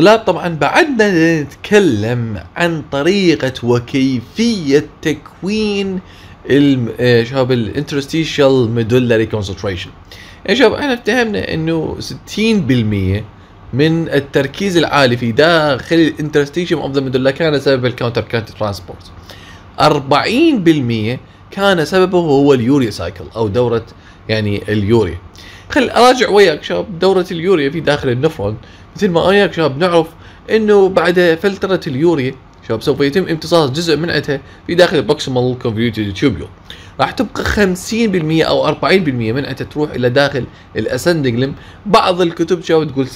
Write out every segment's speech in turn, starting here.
طلاب طبعا بعدنا نتكلم عن طريقة وكيفية تكوين شباب ال interstitial medullary concentration يا شباب إحنا افتهمنا إنه 60% من التركيز العالي في داخل ال interstitium of the medulla كان سبب ال countercurrent transport 40% كان سببه هو ال urea cycle أو دورة يعني اليوريا. خل أراجع وياك شباب دورة اليوريا في داخل النفرون. مثل ما وياك شباب نعرف إنه بعد فلترة اليوريا شباب سوف يتم امتصاص جزء من عدها في داخل ال proximal convoluted tubule راح تبقى 50% أو 40% من عدها تروح إلى داخل ال ascending limb. بعض الكتب شباب تقول 60%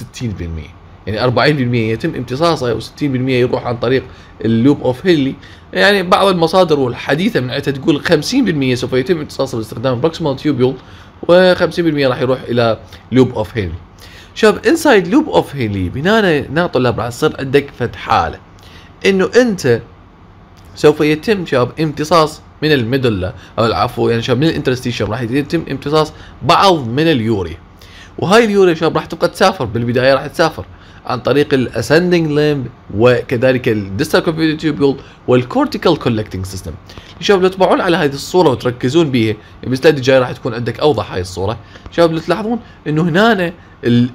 يعني 40% يتم امتصاصها و60% يروح عن طريق ال loop of Henle. يعني بعض المصادر والحديثة من عندها تقول 50% سوف يتم امتصاصها باستخدام proximal tubule و50% راح يروح إلى loop of Henle. شباب inside loop of Henle بناء هنا طلاب راح تصير عندك فد حالة. إنه أنت سوف يتم شباب امتصاص من الميدولا أو العفو يعني شباب من ال interstitium راح يتم امتصاص بعض من اليوريا. وهاي اليوريا شباب راح تبقى تسافر بالبداية راح تسافر. عن طريق ال ascending limb وكذلك ال distal convoluted tubule وال cortical collecting system شباب لو تباوعون على هذه الصورة وتركزون بيها بالسلايد الجاي راح تكون عندك أوضح هاي الصورة. شباب لو تلاحظون إنه هنا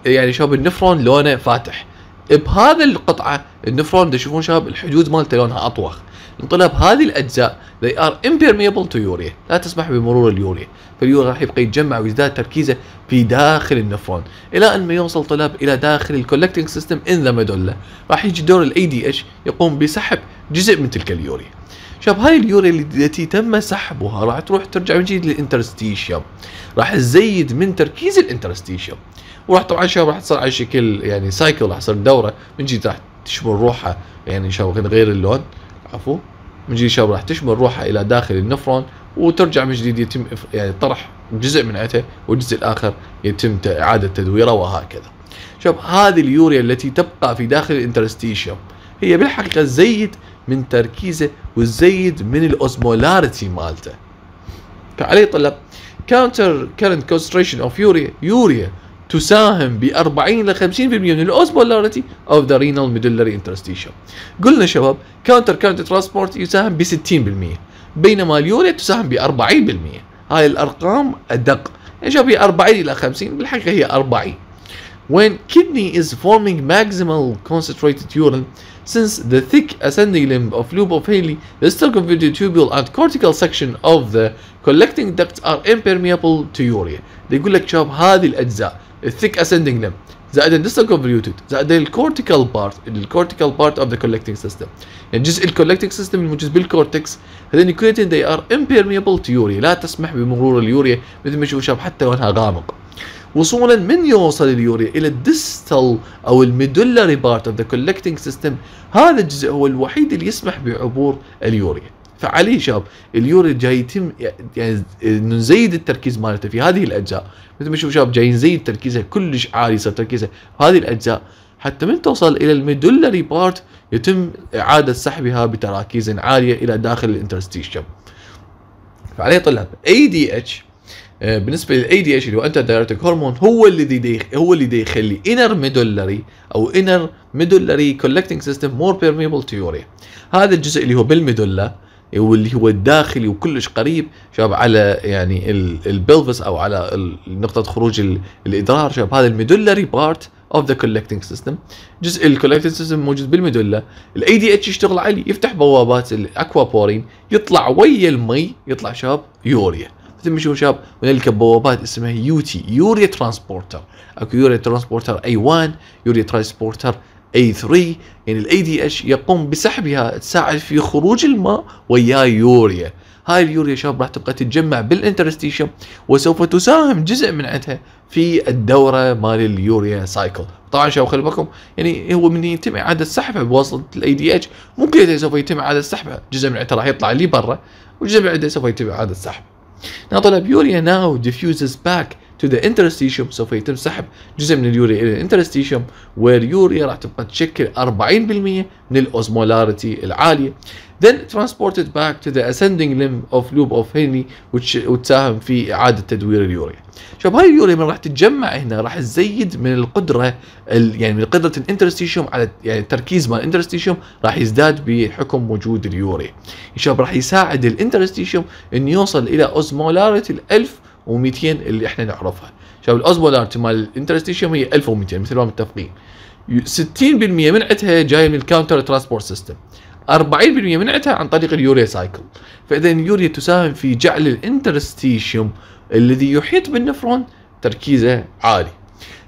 يعني شباب النفرون لونه فاتح. بهذا القطعة النفرون تشوفون شباب الحدود مالته لونها أطوخ. طلاب هذه الأجزاء. They are impermeable to urea. لا تسمح بمرور اليوريا. فاليوريا راح يبقى يتجمع ويزداد تركيزه في داخل النفرون. إلى أن ما يوصل طلاب إلى داخل ال collecting system in the medulla راح يجي دور ال ADH يقوم بسحب جزء من تلك اليوريا. شباب هاي اليوريا التي تم سحبها راح تروح ترجع من جديد لل interstitium. راح تزيد من تركيز ال interstitium. وراح طبعا شباب راح تصير على شكل يعني cycle راح تصير دورة. من جديد راح تشمل روحها يعني شباب خلينا نغير اللون. عفوا. من جديد شباب راح تشمل روحها إلى داخل النفرون وترجع من جديد يتم يعني طرح جزء من عدها والجزء الآخر يتم إعادة تدويره وهكذا. شوف هذه اليوريا التي تبقى في داخل ال interstitium هي بالحقيقة تزيد من تركيزه وتزيد من ال osmolarity مالته. فعليه طلاب countercurrent concentration of urea يوريا تساهم ب 40 ل 50% من ال osmolarity of the renal medullary interstitium. قلنا شباب countercurrent transport يساهم ب 60% بينما اليوريا تساهم ب 40% هاي الارقام ادق يعني شباب هي 40 إلى 50 بالحقيقة هي 40 when kidney is forming maximal concentrated urine since the thick ascending limb of loop of Henle, the convoluted tubule and cortical section of the collecting ducts are impermeable to urea. يقول لك شباب هذه الاجزاء ال thick ascending limb. زائد ال distal convoluted زائد ال cortical part ال cortical part of the collecting system. يعني جزء ال collecting system الموجود بال cortex هذين كلياتهن they are impermeable to urea لا تسمح بمرور اليوريا مثل ما تشوف شباب حتى لونها غامق. وصولا من يوصل اليوريا إلى ال distal أو ال medullary part of the collecting system هذا الجزء هو الوحيد اللي يسمح بعبور اليوريا. فعليه شباب اليوريا جاي يتم يعني نزيد التركيز مالته في هذه الأجزاء. مثل ما تشوف شباب جاي نزيد تركيزها كلش عالي يصير تركيزها هذه الأجزاء. حتى من توصل إلى ال medullary part يتم إعادة سحبها بتراكيز عالية إلى داخل ال interstitium. فعليه طلاب. اي دي اتش بالنسبة للاي دي اتش اللي هو antidiuretic hormone هو اللي دي هو اللي يخلي inner medullary أو inner medullary collecting system more permeable to urea هذا الجزء اللي هو بال medulla واللي هو الداخلي وكلش قريب شباب على يعني ال pelvis أو على نقطة خروج ال- الإدرار شباب. هذا ال medullary part of the collecting system جزء ال collecting system موجود بال medulla ال ADH يشتغل عليه يفتح بوابات ال aquaporin يطلع ويا المي يطلع شباب يوريا. مثل ما نشوف شباب هنالك بوابات اسمها UT urea transporter. أكو urea transporter A 1 urea transporter A 3 يعني ADH يقوم بسحبها تساعد في خروج الماء ويا يوريا. هاي اليوريا شباب راح تبقى تتجمع بال interstitium وسوف تساهم جزء من عندها في الدورة مال ال urea cycle طبعا شباب خلي بالكم يعني هو من يتم إعادة سحبها بواسطة ال ADH ممكن سوف يتم إعادة سحبها جزء من عندها راح يطلع لي برا وجزء من عندها سوف يتم إعادة سحبها Now طلاب urea now diffuses back to the interstitium. سوف يتم سحب جزء من اليوريا إلى ال interstitium واليوريا راح تبقى تشكل 40% من ال osmolarity العالية. Then transported back to the ascending limb of loop of which وتساهم في إعادة تدوير اليوريا. شوف هاي اليوريا من راح تتجمع هنا راح تزيد من القدرة يعني من قدرة ال interstitium على يعني التركيز مال ال interstitium راح يزداد بحكم وجود اليوريا. شوف راح يساعد ال interstitium انه يوصل إلى osmolarity ال 1200 اللي إحنا نعرفها. شوف ال osmolarity مال ال interstitium هي 1200 مثل ما متفقين 60% من عندها جاية من ال counter transport system 40% من عدها عن طريق ال urea cycle فإذا اليوريا تساهم في جعل ال interstitium الذي يحيط بالنفرون تركيزه عالي.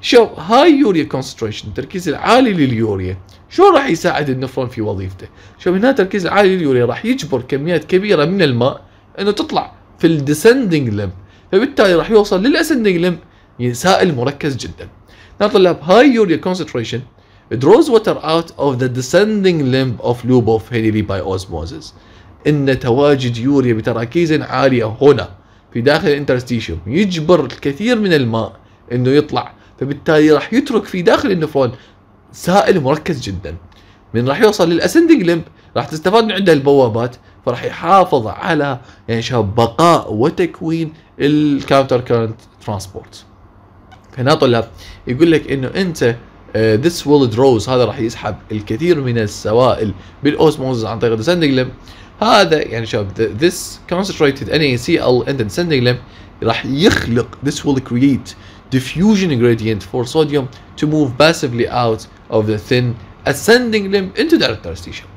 شوف هاي urea concentration التركيز العالي لليوريا شلون راح يساعد النفرون في وظيفته؟ شوف هنا التركيز العالي لليوريا راح يجبر كميات كبيرة من الماء إنه تطلع في ال descending limb فبالتالي راح يوصل لل ascending limb سائل مركز جدا. طلاب هاي urea concentration draws water out of the descending limb of loop of Henle by osmosis. إن تواجد يوريا بتراكيز عالية هنا في داخل ال interstitium. يجبر الكثير من الماء إنه يطلع. فبالتالي راح يترك في داخل النفرون سائل مركز جدا. من راح يوصل لل ascending limb راح تستفاد من عنده البوابات. فراح يحافظ على يعني شباب بقاء وتكوين ال counter current transport. هنا طلاب يقول لك إنه أنت this will draws هذا راح يسحب الكثير من السوائل بال osmosis عن طريق ال descending limb هذا يعني شباب this concentrated NaCl the descending limb راح يخلق this will create diffusion gradient for sodium to move passively out of the thin ascending limb into the interstitium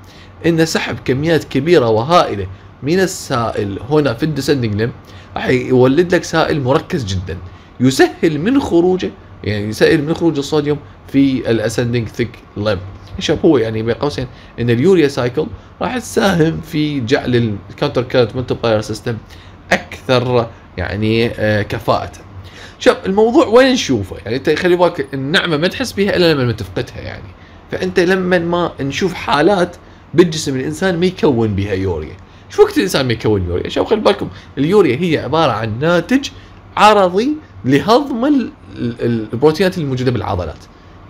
إن سحب كميات كبيرة وهائلة من السائل هنا في ال descending limb راح يولد لك سائل مركز جدا. يسهل من خروجه يعني يسهل من خروج الصوديوم في ال ascending thick limb شوف هو يعني بين قوسين إن ال urea cycle راح تساهم في جعل ال counter current multiplier system أكثر يعني آه كفاءه شوف الموضوع وين نشوفه؟ يعني أنت خلي بالك النعمة ما تحس بها إلا لما تفقدها يعني. فأنت لما ما نشوف حالات بالجسم الإنسان ما يكون بها يوريا. شو وقت الإنسان ما يكون يوريا؟ شوف خلي بالكم اليوريا هي عبارة عن ناتج عرضي لهضم البروتينات الموجودة بالعضلات.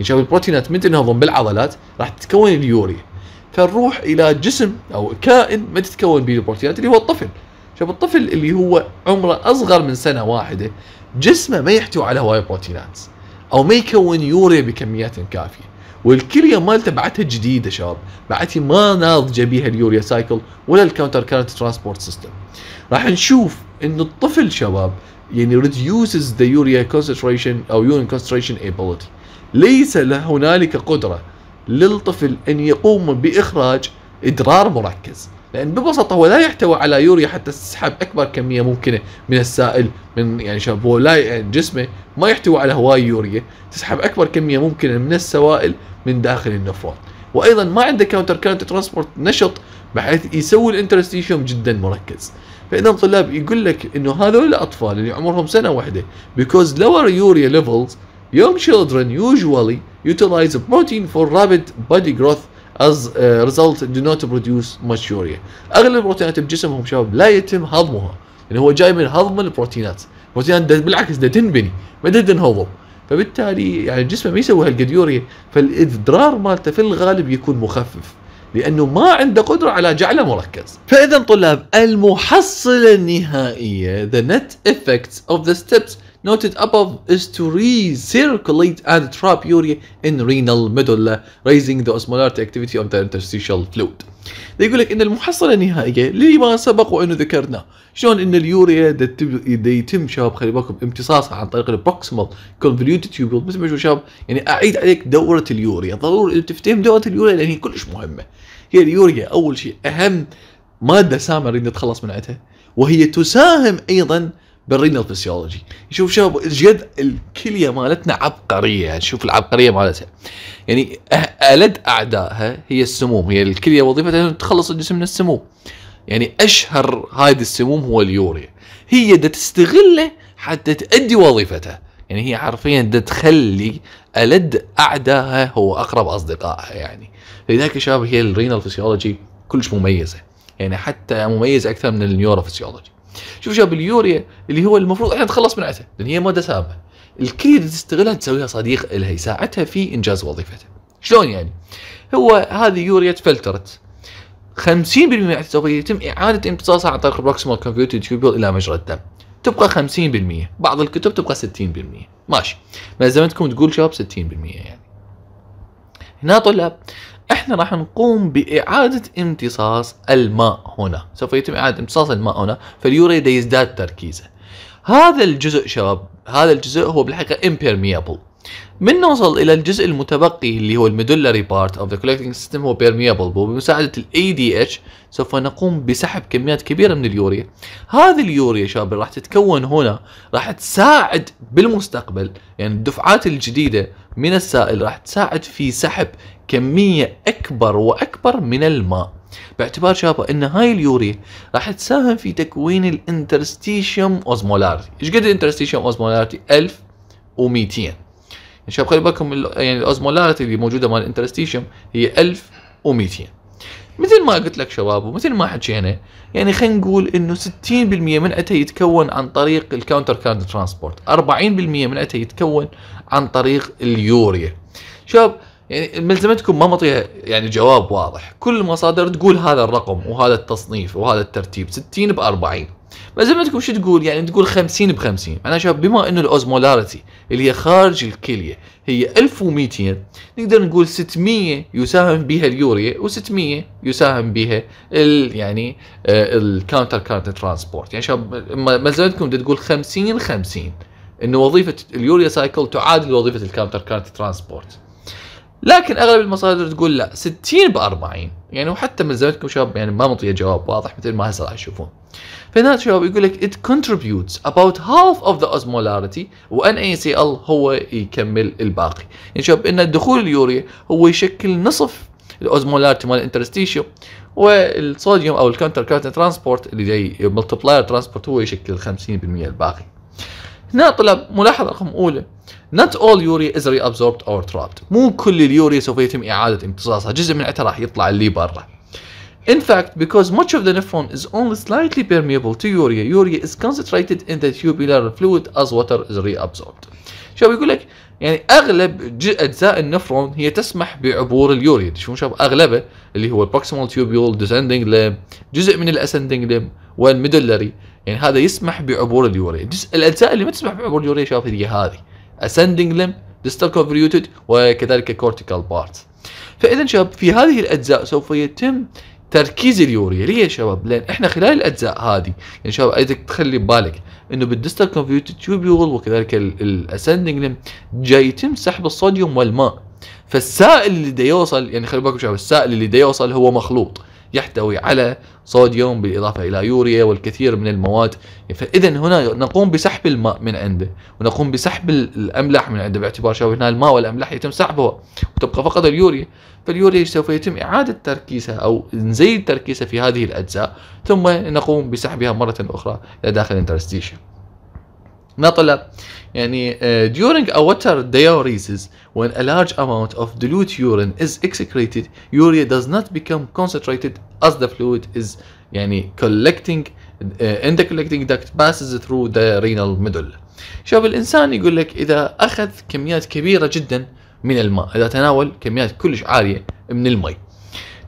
يعني البروتينات من تنهضم بالعضلات؟ راح تتكون اليوريا. فنروح إلى جسم أو كائن ما تتكون به البروتينات اللي هو الطفل. شوف الطفل اللي هو عمره أصغر من سنة واحدة جسمه ما يحتوي على هواي بروتينات أو ما يكون يوريا بكميات كافية. والكليه مالته بعدها جديدة شباب. بعدها ما ناضجة بها ال urea cycle ولا ال counter current transport system. راح نشوف انه الطفل شباب يعني reduces the urea concentration أو urine concentration ability. ليس هنالك قدرة للطفل أن يقوم بإخراج إدرار مركز. لأن ببساطة هو لا يحتوي على يوريا حتى تسحب أكبر كمية ممكنة من السائل من يعني شباب هو لا يعني جسمه ما يحتوي على هواي يوريا تسحب أكبر كمية ممكنة من السوائل من داخل النفرون وأيضا ما عنده counter current transport نشط بحيث يسوي ال interstitium جدا مركز. فاذا طلاب يقول لك إنه هذول الأطفال اللي عمرهم سنة واحدة because lower urea levels young children usually utilize protein for rapid body growth as a result do not produce much urea. أغلب البروتينات بجسمهم شباب لا يتم هضمها. يعني هو جاي من هضم البروتينات. البروتينات بالعكس ده تنبني ما تنهضم. فبالتالي يعني جسمه ما يسوي هالقد يوريا. فالإضرار مالته في الغالب يكون مخفف لأنه ما عنده قدرة على جعله مركز. فإذا طلاب المحصلة النهائية the net effects of the steps noted above is to recirculate and trap urea in renal medulla raising the osmolarity activity of the interstitial fluid. يقول لك إن المحصلة النهائية لما سبق وانه ذكرناه شلون إن اليوريا يتم شباب خلي بالكم امتصاصها عن طريق ال proximal convoluted tubule مثل ما شباب يعني أعيد عليك دورة اليوريا. ضروري تفتهم دورة اليوريا لأن هي كلش مهمة. هي اليوريا أول شيء أهم مادة سامة نريد نتخلص من عندها وهي تساهم أيضا بال renal physiology. شوف شباب جد الكلية مالتنا عبقرية شوف العبقرية مالتها. يعني الد أعدائها هي السموم هي الكلية وظيفتها تخلص الجسم من السموم. يعني أشهر هذه السموم هو اليوريا. هي دا تستغله حتى تؤدي وظيفتها. يعني هي حرفيا دا تخلي الد أعدائها هو أقرب أصدقائها يعني. لذلك يا شباب هي ال renal physiology كلش مميزة. يعني حتى مميزه أكثر من ال neurophysiology شوف شباب اليوريا اللي هو المفروض إحنا نتخلص من عندها لأن هي ماده سامه الكليه تستغلها تسويها صديق لها يساعدها في إنجاز وظيفتها شلون يعني؟ هو هذه يوريا تفلترت. 50% من سوف يتم إعادة امتصاصها عن طريق ال proximal convoluted tubule إلى مجرى الدم. تبقى 50% بعض الكتب تبقى 60% ماشي. ملزمتكم تقول شباب 60% يعني. هنا طلاب إحنا راح نقوم بإعادة امتصاص الماء هنا. سوف يتم إعادة امتصاص الماء هنا فاليوريا يزداد تركيزه. هذا الجزء شباب هذا الجزء هو بالحقيقة impermeable. من نوصل إلى الجزء المتبقي اللي هو ال medullary part of the collecting system هو permeable وبمساعدة ال ADH سوف نقوم بسحب كميات كبيرة من اليوريا. هذه اليوريا شباب راح تتكون هنا راح تساعد بالمستقبل. يعني الدفعات الجديدة من السائل راح تساعد في سحب كمية أكبر وأكبر من الماء. باعتبار شباب إن هاي اليوريا راح تساهم في تكوين ال interstitium osmolarity إيش قد ال interstitium osmolarity 1200 شباب خلي بالكم يعني ال osmolarity اللي موجودة مال ال interstitium هي 1200 مثل ما قلت لك شباب ومثل ما حكينا يعني خلينا نقول إنه 60% من عندها يتكون عن طريق ال countercurrent transport 40% من عندها يتكون عن طريق اليوريا. شباب يعني ملزمتكم ما مطيها يعني جواب واضح. كل المصادر تقول هذا الرقم وهذا التصنيف وهذا الترتيب 60 ب 40 ملزمتكم شو تقول؟ يعني تقول 50 ب 50 معناها شباب بما إنه ال osmolarity اللي هي خارج الكلية هي 1200 نقدر نقول 600 يساهم بها اليوريا و600 يساهم بها ال يعني ال countercurrent transport يعني شباب ملزمتكم تقول 50 50 إنه وظيفة ال urea cycle تعادل وظيفة ال countercurrent transport لكن أغلب المصادر تقول لا 60 ب 40 يعني وحتى ملزمتكم شباب يعني ما مطيه جواب واضح مثل ما هسه راح تشوفون فهنا شباب يقول لك it contributes about half of the osmolarity و NaCl هو يكمل الباقي. يعني شباب إن دخول اليوريا هو يشكل نصف ال osmolarity مال ال interstitium والصوديوم أو ال countercurrent transport اللي جاي multiplier transport هو يشكل 50% الباقي. هنا طلاب ملاحظة رقم أولى. Not all urea is reabsorbed or trapped. مو كل اليوريا سوف يتم إعادة امتصاصها. جزء من راح يطلع اللي برا. In fact, because much of the nephron is only slightly permeable to urea, urea is concentrated in the tubular fluid as water is reabsorbed. شو يقول لك يعني أغلب أجزاء النفرون هي تسمح بعبور اليوريا. شو شوف أغلبه اللي هو ال proximal tubule descending limb جزء من ال ascending limb وال medullary يعني هذا يسمح بعبور اليوريا. الأجزاء اللي ما تسمح بعبور اليوريا شباب هي هذه. Ascending limb distal convoluted وكذلك cortical part فاذا شباب في هذه الأجزاء سوف يتم تركيز اليوريا. ليه يا شباب؟ لأن إحنا خلال الأجزاء هذه يعني شباب عايزك تخلي ببالك إنه بال distal convoluted tubule وكذلك ال ascending limb جاي يتم سحب الصوديوم والماء. فالسائل اللي دا يوصل يعني خلي بالكم شباب السائل اللي دا يوصل هو مخلوط يحتوي على صوديوم بالإضافة إلى يوريا والكثير من المواد. فاذا هنا نقوم بسحب الماء من عنده ونقوم بسحب الأملاح من عنده باعتبار شباب هنا الماء والأملاح يتم سحبها وتبقى فقط اليوريا. فاليوريا سوف يتم إعادة تركيزها أو نزيد تركيزها في هذه الأجزاء ثم نقوم بسحبها مرة أخرى إلى داخل ال interstitium. نطلع يعني uh, during a water diuresis when a large amount of dilute urine is excreted urea does not become concentrated as the fluid is يعني collecting uh, in the collecting duct passes through the renal medulla شوف الانسان يقول لك اذا اخذ كميات كبيره جدا من الماء اذا تناول كميات كلش عاليه من المي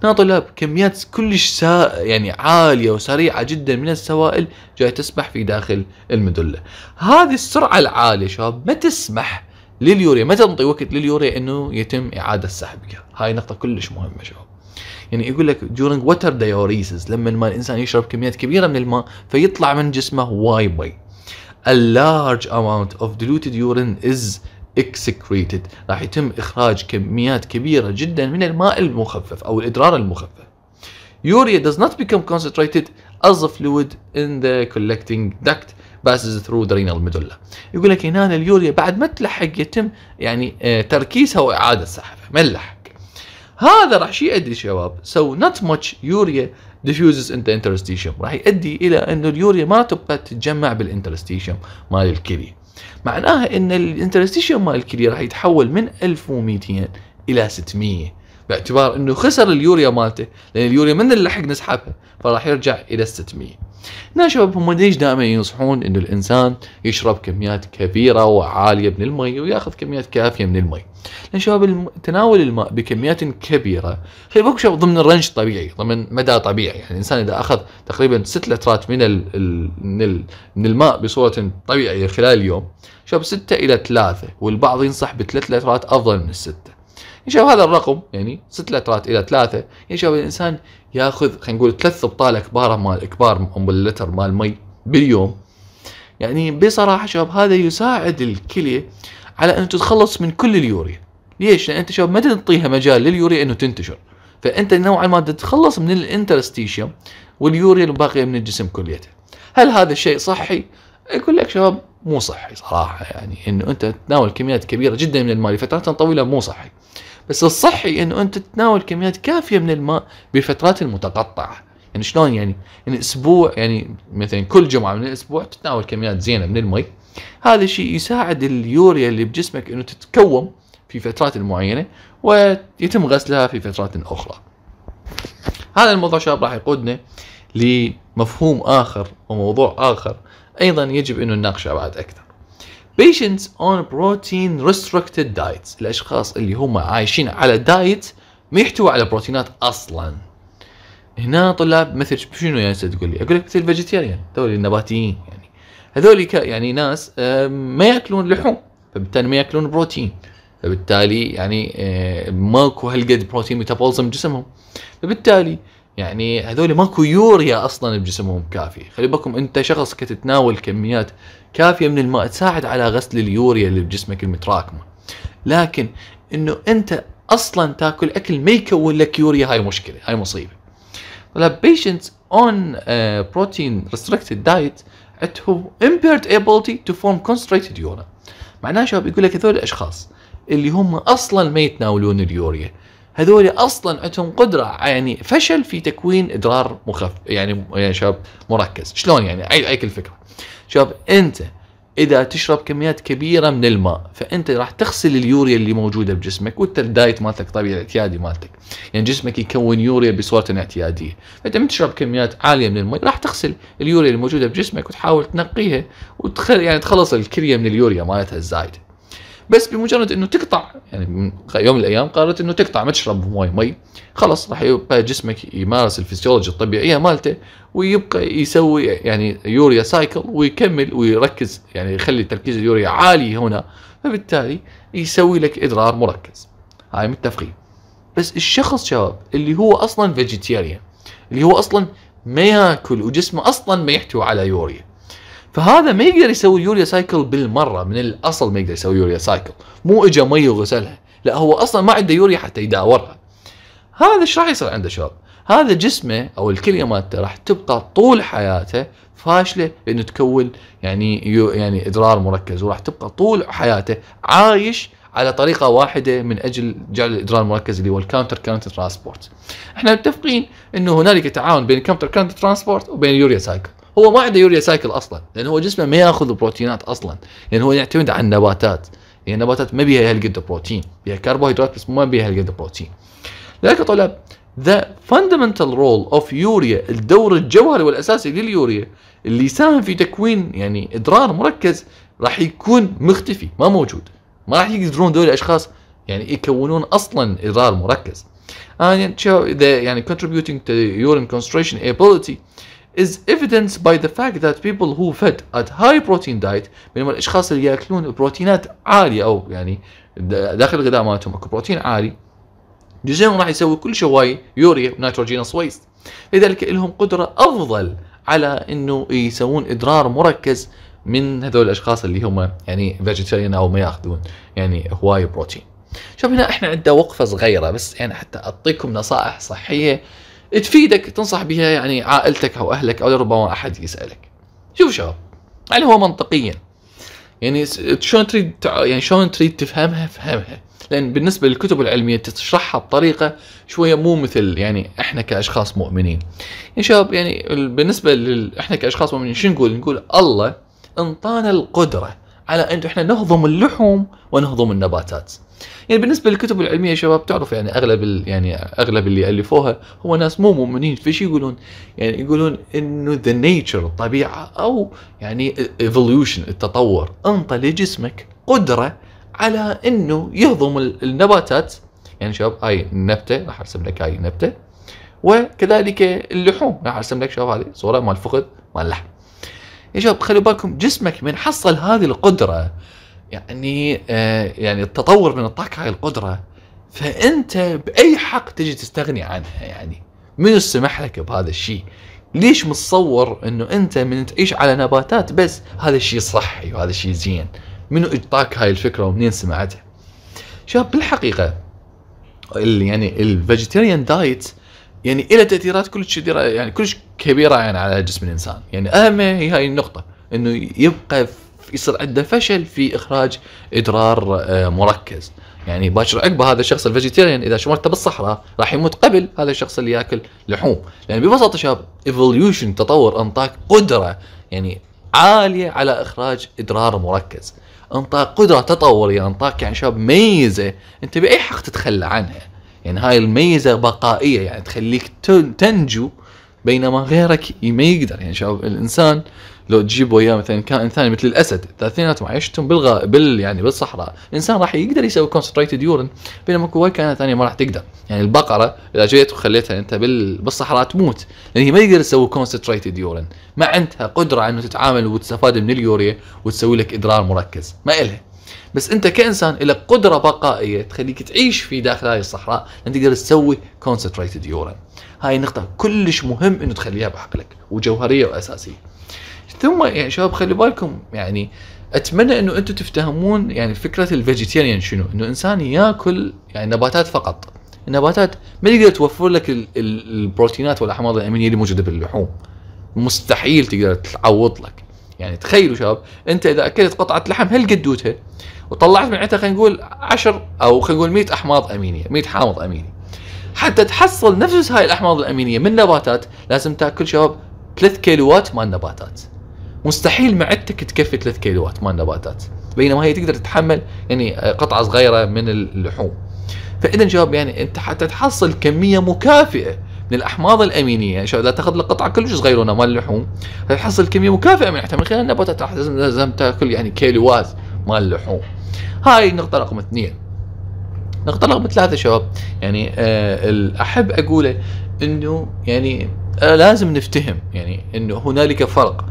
هنا طلاب كميات كلش سا يعني عالية وسريعة جدا من السوائل جاي تسبح في داخل ال medulla. هذه السرعة العالية شباب ما تسمح لليوريا ما تنطي وقت لليوريا إنه يتم إعادة سحبها هاي نقطة كلش مهمة شباب. يعني يقول لك during water diuresis لما ما الإنسان يشرب كميات كبيرة من الماء فيطلع من جسمه واي باي a large amount of diluted urine is excreted راح يتم إخراج كميات كبيرة جدا من الماء المخفف أو الإدرار المخفف. Urea does not become concentrated as a fluid in the collecting duct passes through the renal medulla. يقول لك هنا اليوريا بعد ما تلحق يتم يعني تركيزها وإعادة سحبها. ما نلحق هذا راح شو يؤدي شباب. So not much urea diffuses in the interstitium. راح يؤدي إلى انه اليوريا ما تبقى تتجمع بال interstitium مال الكلي. معناها إن ال interstitium مال الكليه راح يتحول من 1200 إلى 600 باعتبار إنه خسر اليوريا مالته لأن اليوريا من اللحق نسحبها فراح يرجع إلى 600 هنا شباب هم ليش دائما ينصحون إنه الإنسان يشرب كميات كبيرة وعالية من المي ويأخذ كميات كافية من المي؟ لأن شباب تناول الماء بكميات كبيرة خلي بالكم شباب ضمن الرنج طبيعي ضمن مدى طبيعي. يعني الإنسان إذا أخذ تقريبا 6 لترات من ال من, ال من الماء بصورة طبيعية خلال اليوم شباب 6 إلى 3 والبعض ينصح بثلاث لترات أفضل من الستة. شباب هذا الرقم يعني 6 لترات إلى 3 يعني شباب الإنسان ياخذ خلينا نقول ثلاث أبطال كبار مال كبار لتر مال مي باليوم. يعني بصراحة شباب هذا يساعد الكلية على أن تتخلص من كل اليوريا. ليش؟ لأن أنت شباب ما تعطيها مجال لليوريا إنه تنتشر. فأنت نوعا ما تتخلص من ال interstitium واليوريا الباقيه من الجسم كليته هل هذا الشيء صحي؟ يقول لك شباب مو صحي صراحة. يعني إنه أنت تتناول كميات كبيرة جدا من الماء لفترات طويلة مو صحي. بس الصحي انه أنت تتناول كميات كافية من الماء بفترات المتقطعة. يعني شلون يعني؟ يعني أسبوع يعني مثلا كل جمعة من الأسبوع تتناول كميات زينة من المي. هذا الشيء يساعد اليوريا اللي بجسمك إنه تتكون في فترات معينة ويتم غسلها في فترات أخرى. هذا الموضوع شباب راح يقودنا لمفهوم آخر وموضوع آخر. أيضا يجب إنه نناقشه بعد أكثر. Patients on protein restricted diets. الأشخاص اللي هم عايشين على diet ما يحتوي على بروتينات أصلا. هنا طلاب مثل شنو يعني تقول لي؟ أقول لك مثل vegetarian هذول النباتيين يعني. هذول يعني ناس ما يأكلون لحوم فبالتالي ما يأكلون بروتين. فبالتالي يعني آه، ماكو هالقد بروتين ميتابولزم بجسمهم فبالتالي يعني هذول ماكو يوريا أصلا بجسمهم كافي. خلي بالكم أنت شخص كتتناول كميات كافية من الماء تساعد على غسل اليوريا اللي بجسمك المتراكمة. لكن إنه أنت أصلا تاكل أكل ما يكون لك يوريا هاي مشكلة هاي مصيبة. طلع patients on uh, protein restricted diet عندهم impaired ability to form concentrated urine. معناه شباب يقول لك هذول الأشخاص اللي هم أصلا ما يتناولون اليوريا. هذول أصلا عندهم قدرة يعني فشل في تكوين إدرار مخف يعني يعني شباب مركز. شلون يعني؟ اي أي الفكرة شباب أنت إذا تشرب كميات كبيرة من الماء فأنت راح تغسل اليوريا اللي موجودة بجسمك وانت الدايت مالتك طبيعي الاعتيادي مالتك. يعني جسمك يكون يوريا بصورة اعتيادية. فأنت من تشرب كميات عالية من الماء راح تغسل اليوريا اللي موجودة بجسمك وتحاول تنقيها وتخل يعني تخلص الكليه من اليوريا مالتها الزايدة. بس بمجرد إنه تقطع يعني يوم من الأيام قررت إنه تقطع ما تشرب مويه مي. خلص راح يبقى جسمك يمارس الفسيولوجي الطبيعية مالته ويبقى يسوي يعني urea cycle ويكمل ويركز يعني يخلي تركيز اليوريا عالي هنا. فبالتالي يسوي لك إدرار مركز. هاي متفقين. بس الشخص شباب اللي هو أصلا vegetarian اللي هو أصلا ما ياكل وجسمه أصلا ما يحتوي على يوريا. فهذا ما يقدر يسوي urea cycle بالمرة من الأصل ما يقدر يسوي urea cycle مو اجى مي وغسلها لا هو أصلا ما عنده يوريا حتى يداورها هذا إيش راح يصير عنده شباب هذا جسمه أو الكلية مالته راح تبقى طول حياته فاشلة انه تكون يعني يعني إدرار مركز وراح تبقى طول حياته عايش على طريقة واحدة من أجل جعل الإدرار المركز اللي هو ال counter current transport. إحنا متفقين إنه هنالك تعاون بين ال counter current transport وبين ال urea cycle. هو ما عنده urea cycle أصلا لأن هو جسمه ما يأخذ بروتينات أصلا لأن هو يعتمد على النباتات. يعني النباتات ما بيها هالقد بروتين بيها كربوهيدرات بس ما بيها هالقد بروتين. لذلك طلاب the fundamental role of urea الدور الجوهري والأساسي لليوريا اللي يساهم في تكوين يعني إدرار مركز راح يكون مختفي ما موجود. ما راح يقدرون دول الاشخاص يعني يكونون أصلا إدرار مركز. يعني يعني contributing to urine concentration ability is evidenced by the fact that people who fed at high protein diet بينما الأشخاص اللي يأكلون بروتينات عالية أو يعني داخل الغذاء مالتهم أكو بروتين عالي جسمهم راح يسوي كل شوي يوريا و nitrogenous waste. لذلك لهم قدرة أفضل على إنه يسوون إدرار مركز من هذول الأشخاص اللي هم يعني vegetarian أو ما يأخذون يعني هواي بروتين. شوف هنا إحنا عندنا وقفة صغيرة بس يعني حتى أعطيكم نصائح صحية تفيدك تنصح بها يعني عائلتك أو أهلك أو ربما أحد يسألك. شوف شباب يعني هو منطقيا؟ يعني شلون تريد يعني شلون تريد تفهمها؟ فهمها. لأن بالنسبة للكتب العلمية تشرحها بطريقة شوية مو مثل يعني إحنا كأشخاص مؤمنين. يعني شباب يعني بالنسبة لل... إحنا كأشخاص مؤمنين شو نقول؟ نقول الله أنطانا القدرة على انه إحنا نهضم اللحوم ونهضم النباتات. يعني بالنسبة للكتب العلمية شباب تعرف يعني أغلب يعني أغلب اللي الفوها هو ناس مو مؤمنين. فشي يقولون؟ يعني يقولون إنه the nature الطبيعة أو يعني evolution التطور أنطى لجسمك قدرة على إنه يهضم النباتات. يعني شباب هاي النبته راح أرسم لك هاي النبته وكذلك اللحوم راح أرسم لك شباب هذه صورة مال فخذ مال اللحم يا شباب خلوا بالكم جسمك من حصل هذه القدرة يعني آه يعني التطور من انطاك هاي القدرة فأنت بأي حق تجي تستغني عنها يعني. منو سمح لك بهذا الشيء؟ ليش متصور إنه أنت من تعيش على نباتات بس هذا الشيء صحي وهذا الشيء زين؟ منو اعطاك هاي الفكرة ومنين سمعتها شباب بالحقيقة يعني ال vegetarian diet يعني إله تأثيرات كلش كبيره يعني كلش كبيرة يعني على جسم الإنسان. يعني اهمها هي هاي النقطة إنه يبقى يصير عنده فشل في إخراج إدرار آه، مركز. يعني باكر عقب هذا الشخص ال vegetarian إذا شمرته بالصحراء راح يموت قبل هذا الشخص اللي ياكل لحوم. يعني ببساطة شباب evolution تطور انطاك قدرة يعني عالية على إخراج إدرار مركز. انطاك قدرة تطوريه انطاك يعني شباب ميزة أنت بأي حق تتخلى عنها؟ يعني هاي الميزة بقائية يعني تخليك تنجو بينما غيرك ما يقدر. يعني شباب الإنسان لو تجيب وياه مثلا كائن ثاني مثل الأسد اثنيناتهم عايشتهم بالغا بال يعني بالصحراء. الانسان راح يقدر يسوي concentrated urine بينما هواي كائنات ثانية ما راح تقدر. يعني البقرة إذا جيت وخليتها أنت بال... بالصحراء تموت. لأن هي ما يقدر تسوي concentrated urine ما عندها قدرة إنه تتعامل وتستفاد من اليوريا وتسوي لك إدرار مركز. ما إلها. بس انت كإنسان لك قدرة بقائية تخليك تعيش في داخل هاي الصحراء انت تقدر تسوي concentrated urine هاي نقطة كلش مهم إنه تخليها بعقلك وجوهرية وأساسية. ثم يعني شباب خلي بالكم يعني أتمنى إنه أنتم تفتهمون يعني فكرة الفيجيتيريان شنو؟ إنه إنسان ياكل يعني نباتات فقط. النباتات ما تقدر توفر لك البروتينات والأحماض الأمينية اللي موجودة باللحوم. مستحيل تقدر تعوض لك. يعني تخيلوا شباب أنت إذا أكلت قطعة لحم هالقدوتها وطلعت من عندها خلينا نقول 10 أو خلينا نقول 100 أحماض أمينية 100 حامض أميني. حتى تحصل نفس هاي الأحماض الأمينية من نباتات لازم تأكل شباب 3 كيلوات مال نباتات. مستحيل معدتك تكفي 3 كيلوات مال نباتات بينما هي تقدر تتحمل يعني قطعة صغيرة من اللحوم. فإذا شباب يعني أنت حتى تحصل كمية مكافئة من الاحماض الامينيه يعني اذا تأخذ لك قطعة كلش صغيرونه مال اللحوم تحصل كميه مكافئة من من خلال النباتات لازم تأكل يعني كيلوات مال اللحوم هاي النقطه رقم اثنين. نقطة رقم ثلاثة شباب يعني آه أحب أقوله إنه يعني آه لازم نفتهم يعني إنه هنالك فرق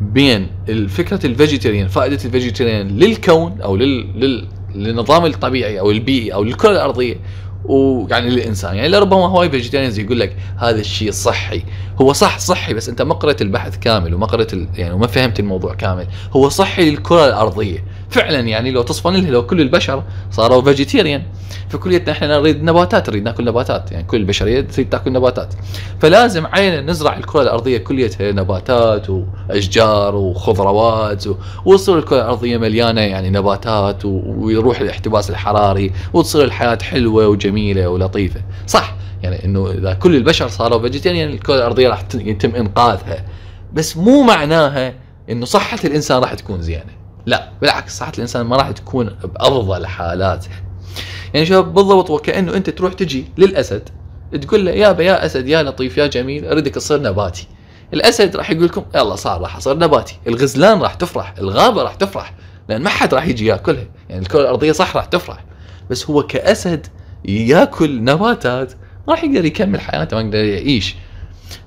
بين فكره ال vegetarian فائدة ال vegetarian للكون أو لل, لل للنظام الطبيعي أو البيئي أو للكره الأرضية ويعني للإنسان. يعني لربما هواي vegetarians يقول لك هذا الشيء صحي. هو صح صحي بس أنت ما قرأت البحث كامل وما قرأت يعني وما فهمت الموضوع كامل. هو صحي للكرة الأرضية. فعلا يعني لو تصفن له لو كل البشر صاروا vegetarian فكليتنا إحنا نريد نباتات نريد ناكل نباتات يعني كل البشرية تريد تاكل نباتات. فلازم علينا نزرع الكرة الأرضية كليتها نباتات وأشجار وخضروات وتصير الكرة الأرضية مليانة يعني نباتات ويروح الاحتباس الحراري وتصير الحياة حلوة وجميلة ولطيفة. صح يعني إنه إذا كل البشر صاروا vegetarian الكرة الأرضية راح يتم إنقاذها. بس مو معناها إنه صحة الإنسان راح تكون زينة. لا بالعكس صحة الإنسان ما راح تكون بأفضل حالاته. يعني شباب بالضبط وكأنه أنت تروح تجي للأسد تقول له يابا يا أسد يا لطيف يا جميل أريدك تصير نباتي. الأسد راح يقول لكم يلا صار راح أصير نباتي. الغزلان راح تفرح الغابة راح تفرح لأن ما حد راح يجي يأكلها. يعني الكرة الأرضية صح راح تفرح بس هو كأسد يأكل نباتات ما راح يقدر يكمل حياته ما يقدر يعيش.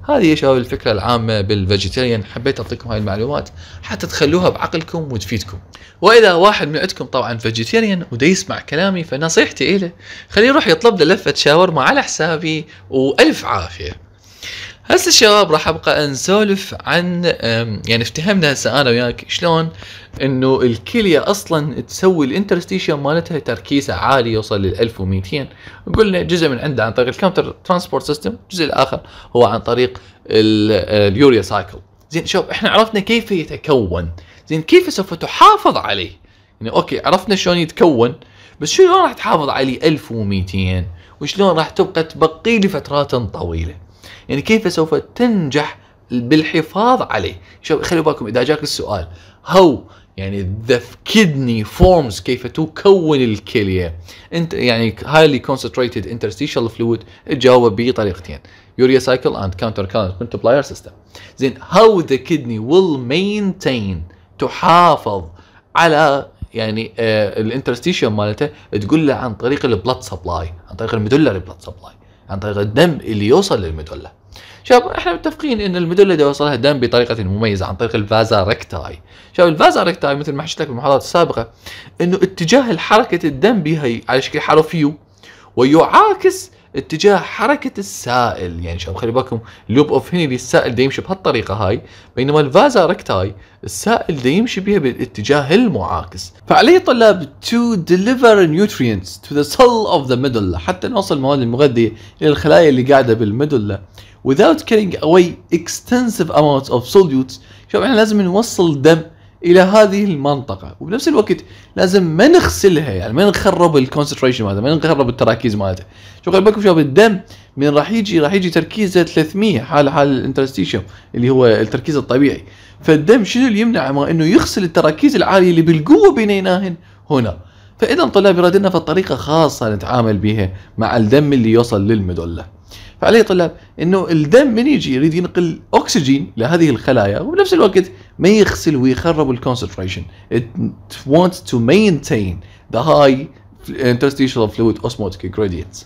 هذه يا شباب الفكرة العامة بال vegetarian حبيت أعطيكم هاي المعلومات حتى تخلوها بعقلكم وتفيدكم. وإذا واحد من عندكم طبعا vegetarian ودا يسمع كلامي فنصيحتي له خليه يروح يطلب له لفة شاورما على حسابي وألف عافية. هسه الشباب راح أبقى نسولف عن يعني افتهمنا هسه أنا وياك شلون إنه الكلية أصلا تسوي ال interstitium مالتها تركيزها عالي يوصل لل 1200 قلنا جزء من عنده عن طريق ال counter transport system الجزء الآخر هو عن طريق ال urea cycle. زين شوف إحنا عرفنا كيف يتكون. زين كيف سوف تحافظ عليه؟ يعني أوكي عرفنا شلون يتكون بس شلون راح تحافظ عليه 1200 وشلون راح تبقى تبقي لفترات طويلة؟ يعني كيف سوف تنجح بالحفاظ عليه؟ شوف خلي بالكم إذا جاك السؤال how يعني the kidney forms كيف تكون الكلية. انت يعني highly concentrated interstitial fluid تجاوب بطريقتين urea cycle and counter current multiplier system. زين how the kidney will maintain تحافظ على يعني آه ال interstitium مالته تقول له عن طريق ال blood supply عن طريق ال medullary blood supply عن طريق الدم اللي يوصل لل medulla. شباب إحنا متفقين إن ال medulla ده يوصلها دم بطريقة مميزة عن طريق ال vasa recti. شباب ال vasa recti مثل ما حكيت لك بالمحاضرات السابقة إنه اتجاه حركة الدم بها على شكل حرف يو ويعاكس اتجاه حركة السائل. يعني شباب خلي بالكم loop of Henle السائل ده يمشي بهالطريقة هاي بينما ال vasa recti السائل ده يمشي بها بالاتجاه المعاكس. فعليه طلاب to deliver nutrients to the cell of the medulla حتى نوصل المواد المغذية إلى الخلايا اللي قاعدة بال medulla without carrying away extensive amounts of solutes شوف إحنا لازم نوصل دم إلى هذه المنطقة. وبنفس الوقت لازم ما نغسلها يعني ما نخرب ال concentration مالته ما نخرب التراكيز مالته شوف بالكم شباب الدم من راح يجي راح يجي تركيزه 300 حال حال ال interstitium اللي هو التركيز الطبيعي. فالدم شنو اللي يمنع؟ ما إنه يغسل التراكيز العالية اللي بالقوة بينيناهن هنا. فإذا طلاب يراد لنا فطريقه خاصة نتعامل بها مع الدم اللي يوصل لل medulla فعليه طلاب إنه الدم من يجي يريد ينقل أكسجين لهذه الخلايا وبنفس الوقت ما يغسل ويخرب ال concentration it wants to maintain the high interstitial fluid osmotic gradients.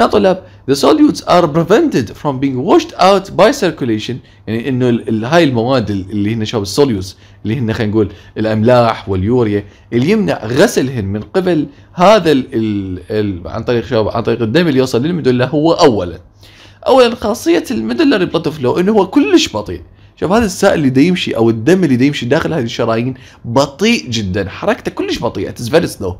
نعم طلاب the solutes are prevented from being washed out by circulation. يعني إنه هاي المواد اللي هن شباب ال solutes اللي هن خلينا نقول الأملاح واليوريا اللي يمنع غسلهن من قبل هذا ال ال ال عن طريق شباب عن طريق الدم اللي يوصل لل medulla هو اولا. اولا خاصية ال medullary blood flow انه هو كلش بطيء. شوف هذا السائل اللي دا يمشي أو الدم اللي دا يمشي داخل هذه الشرايين بطيء جدا. حركته كلش بطيئة. Is very slow.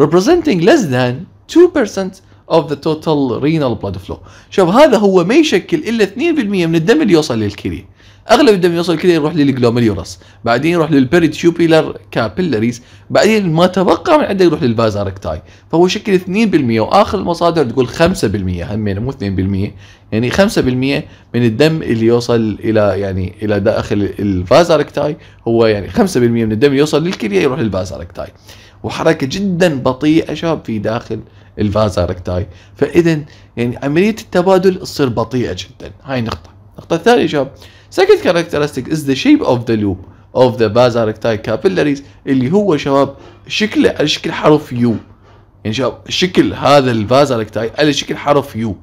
Representing less than 2% of the total renal blood flow. شوف هذا هو ما يشكل إلا 2% من الدم اللي يوصل للكليه أغلب الدم يوصل كذا يروح لل glomerulus بعدين يروح لل peritubular capillaries بعدين ما تبقى من عنده يروح لل vasa recti. فهو يشكل 2% وآخر المصادر تقول 5% همين مو 2% يعني 5% من الدم اللي يوصل إلى يعني إلى داخل ال vasa recti هو يعني 5% من الدم اللي يوصل للكلية يروح لل vasa recti. وحركة جدا بطيئة شباب في داخل ال vasa recti. فاذا يعني عملية التبادل تصير بطيئة جدا. هاي نقطة. النقطه الثانية شباب. Second characteristic is the shape of the loop of the vasa recti capillaries اللي هو شباب شكله على شكل حرف يو يعني شباب شكل هذا ال vasa recti على شكل حرف يو